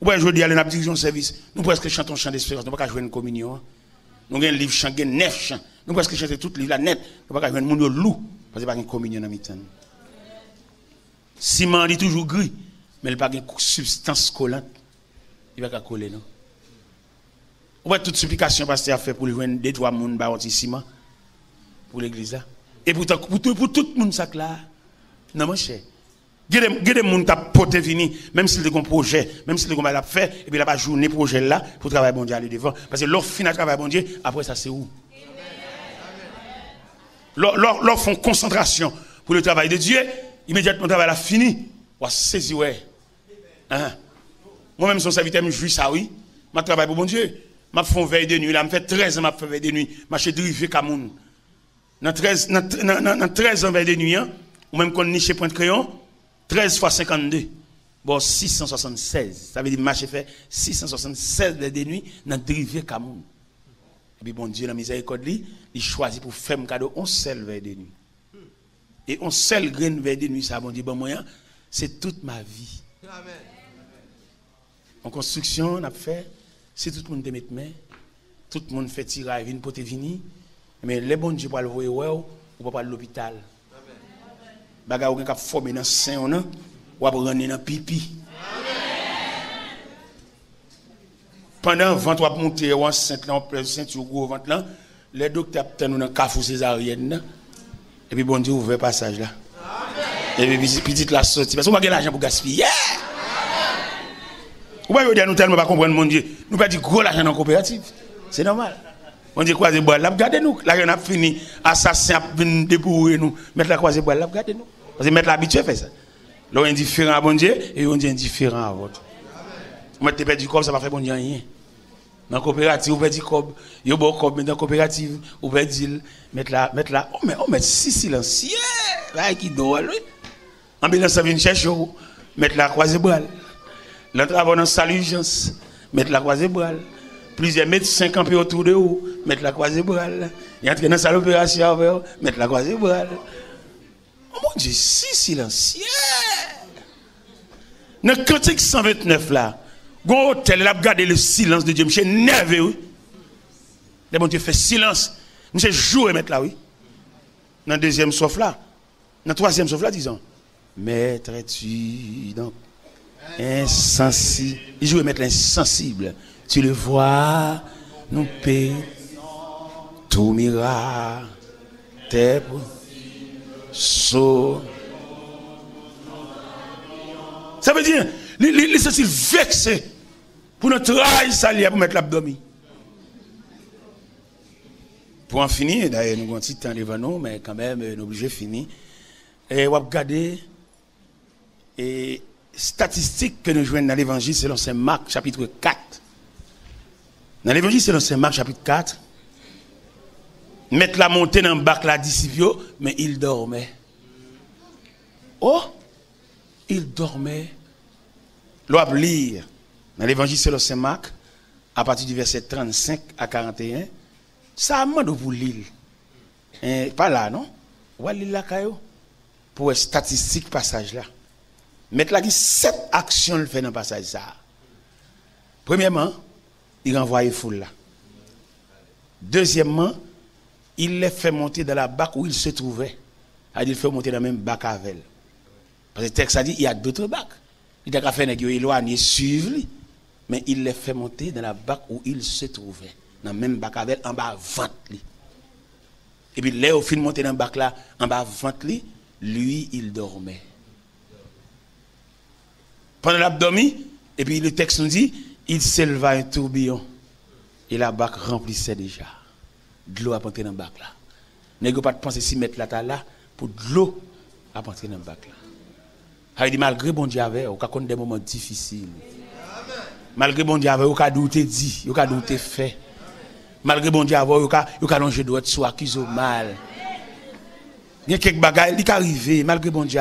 Speaker 1: nous. Ouais, je dis, aller dans la direction de service. Nous presque chantons chant d'espérance. Nous ne pouvons pas jouer une communion. Hein. Nous avons un livre chant, neuf chants. Nous presque chanter tout le livre là net. Nous ne pouvons pas jouer un monde loup. Parce qu'il n'y a pas une communion dans le temps. Ciment toujours gris. Mais il n'y a pas une substance collante. Il ne va pas coller, non? Ouais, toute supplication, pasteur, a fait pour lui joindre deux, trois personnes, bah, ciment. Pour l'église là. Et pour, pour, pour, tout le monde, ça là. Non, mon cher. Y a gens qui ont poté fini, même s'ils ont un projet, même s'ils ont un fait, et puis pas journée projet là pour travailler bon Dieu aller devant. Parce que l'offre finale travail bon Dieu, après ça c'est où? L'offre font concentration pour le travail de Dieu, immédiatement le travail a fini. On saisi, ouais. Hein? Moi-même, son serviteur, je joue ça, oui. Je travaille pour bon Dieu. Je fais veille de nuit, là, je fais 13 ans, je fais veille de nuit. Je suis drivé Cameroun. Dans 13, dans, 13 ans veille de nuit, hein, ou même quand on niche point de crayon, 13 fois 52. Bon, 676. Ça veut dire marché fait 676 de nuit dans le rivière Cameroun. Et puis bon Dieu, la miséricorde, il choisit pour faire un cadeau on seul vers de nuit. Et on seul grain vers de nuit, ça bon Dieu, bon moyen, c'est toute ma vie. En construction, on a fait, si tout le monde te met main, tout le monde fait tirer, vient pour te venir, mais les bons Dieu pour le voir, ou pas l'hôpital bagay ou gen kap formé dans sein ou nan, ou ap rendre dans pipi. Pendant ventre wap monter ou enceinte là, on presse ceinture gros ventre là, les docteurs ten nous dans kafou césarienne et puis bon Dieu ouvre passage là. Et puis petite la sortie parce qu'on pas l'argent pour gaspiller. Ou pas dire nous tellement pas comprendre mon Dieu. Nous pas dire gros l'argent dans coopérative. C'est normal. On dit croiser bois, l'a gardé nous. Là, on a fini, assassin dépouiller nous. Mettre la croiser bois, l'a gardé nous. Parce que mettre l'habitude fait ça. Là, est indifférent à bon Dieu et on est indifférent à votre. Moi, tu perdu comme ça, va faire bon Dieu rien. Dans la coopérative, on perd du cob. Il y a bon cob, mais dans la coopérative, on perd dire, mettre la, mettre la, oh, mais on met si silencieux. Là, qui doit, lui? Ambulance vient chercher, mettre la croisée bois. L'entrave dans salle urgence, mettre la croisée bois plusieurs médecins campés autour de vous, mettre la croisée bral. Il entre dans d'opération avec mettre la croisée bral. Oh mon Dieu, si silencieux. Dans le cantique 129 là, gon hôtel a gardé le silence de Dieu, monsieur nerveux. Oui. Le bon Dieu fait silence. Monsieur joue mettre là oui. Dans le deuxième sauf là. Dans le troisième sauf là disons Maître tu donc insensible? Il joue mettre l'insensible. Tu le vois, nous paie tout miracle, tes so. Ça veut dire, les, les, les vexés pour notre travail salier pour mettre l'abdomen. Pour en finir, d'ailleurs, nous avons un petit temps devant nous, mais quand même, nous sommes obligés finir. Et on va regarder et statistiques que nous jouons dans l'évangile selon Saint Marc, chapitre 4. Dans l'évangile, dans Saint Marc chapitre 4. Mettre la montée dans le bac la disciple, mais il dormait. Oh, il dormait. L'on lire dans l'évangile selon Saint Marc, à partir du verset 35 à 41. Ça demande pour l'île. Hein, pas là, non? Ou la caillou pour statistique passage là. Mettre là, sept actions le fait dans le passage ça. Premièrement, il renvoie les foules là. Deuxièmement, il les fait monter dans la bac où il se trouvait. Il fait monter dans le même bac avec elle. Parce que le texte a dit il y a d'autres bacs. Il a fait nèg éloigné suivre mais il les fait monter dans la bac où il se trouvait. Dans le même bac avec en bas ventre Et puis là, au fin monter dans le bac là, en bas ventre lui, il dormait. Pendant l'abdomen, et puis le texte nous dit, il s'éleva un tourbillon. Et la bac remplissait déjà. De l'eau a dans le bac là. N'est-ce pas de penser si mettre la là pour de l'eau à dans le bac là. Il dit malgré bon Dieu avait, au cas des moments difficiles.
Speaker 2: Malgré bon Dieu, il y a douté dit, y a douté fait. Malgré bon Dieu, il y a longé droit soit accusé mal. Il y a quelques bagages qui arrivé, malgré bon Dieu,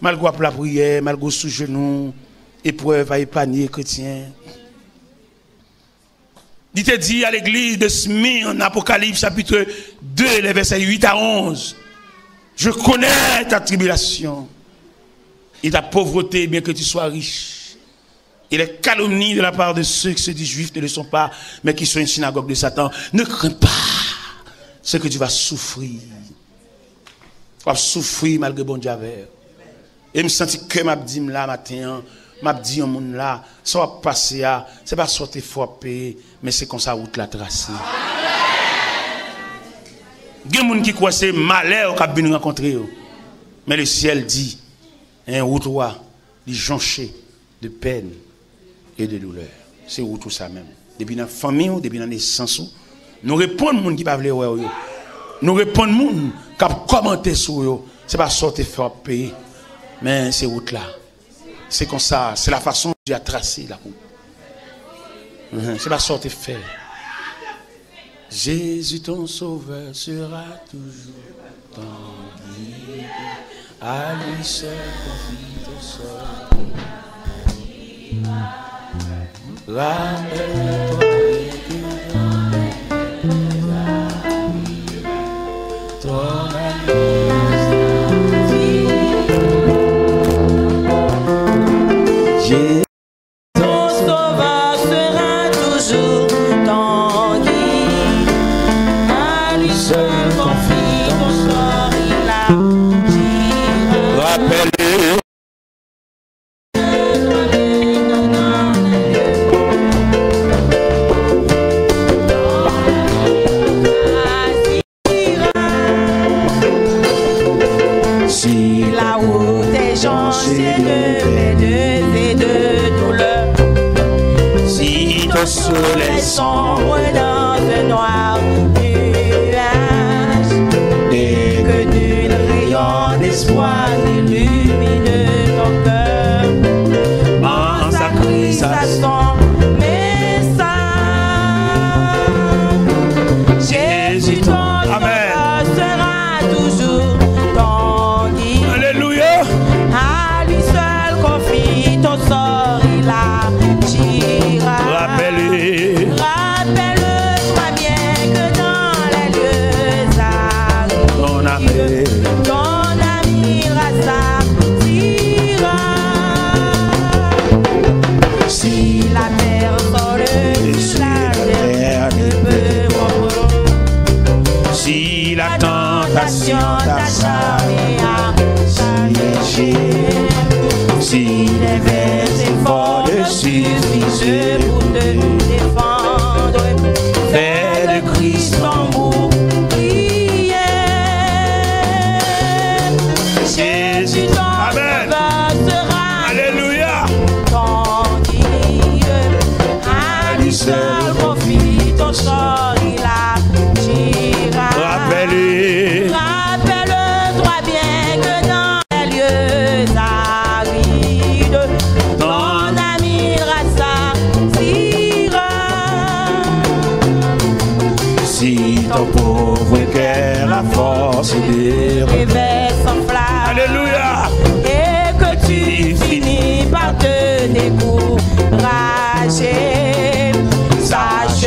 Speaker 2: malgré la prière, malgré sous genou, épreuve à épargner chrétien. Il te dit à l'église de Smyrne, Apocalypse chapitre 2, les versets 8 à 11. Je connais ta tribulation et ta pauvreté, bien que tu sois riche. Et les calomnies de la part de ceux qui se disent juifs ne le sont pas, mais qui sont une synagogue de Satan. Ne crains pas ce que tu vas souffrir. Tu vas souffrir malgré bon Dieu. Et me sentir que ma dit là matin, m'a dit au monde là, ça va passer à, c'est pas sortir frappé, mais c'est comme ça route la tracée. Il y a des gens qui croient c'est malheur qu'on a rencontrer. Mais le ciel dit, un route il jonché de peine et de douleur. C'est tout ça même. Depuis la famille, depuis les sens, nous répondons aux gens qui ne Nous répondons aux gens qui commenté sur eux. Ce n'est pas sortir faire payer, mais c'est route là. C'est comme ça, c'est la façon dont Dieu a tracé la route. Uh-huh. C'est pas sortir faire. Jésus ton sauveur sera toujours ton guide. À lui seul confie ton sort.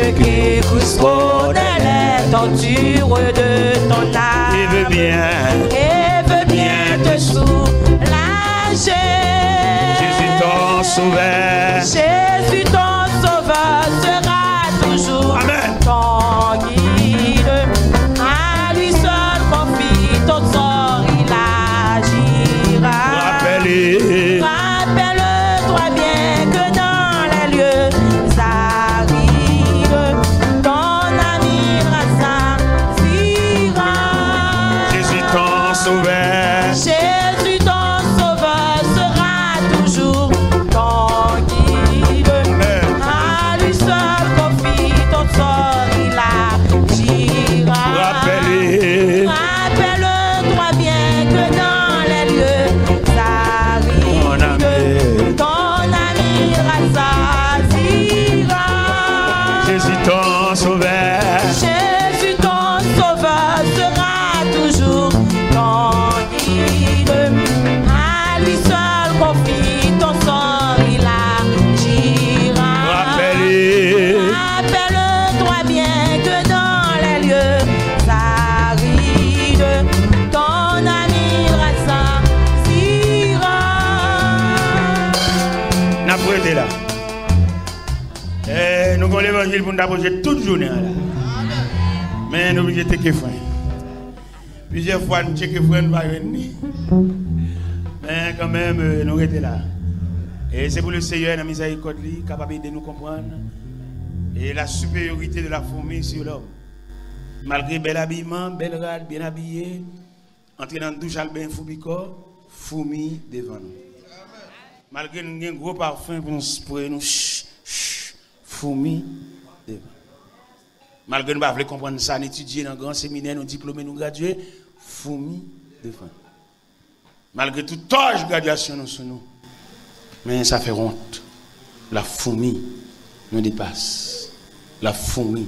Speaker 3: Sache que Christ connaît les tortures de ton âme.
Speaker 2: Il veut bien.
Speaker 1: Pour nous approcher toute journée. Là. Mais nous obligés de. Plusieurs fois, nous checker fin, nous pas. Mais quand même, euh, nous restons là. Et c'est pour le Seigneur, la miséricorde, capable de nous comprendre. Et la supériorité de la fourmi sur l'homme. Malgré bel habillement, belle rade, bien habillé, entrer dans la douche, albin, foubico, fourmi devant nous. Malgré nous un gros parfum pour nous sprayer, nous fourmi. Malgré nous ne pouvons comprendre ça, nous étudier dans un grand séminaire, nous diplômés, nous gradués, fourmi devant. Malgré toute âge graduation nous sur nous. Mais ça fait honte. La fourmi nous dépasse. La fourmi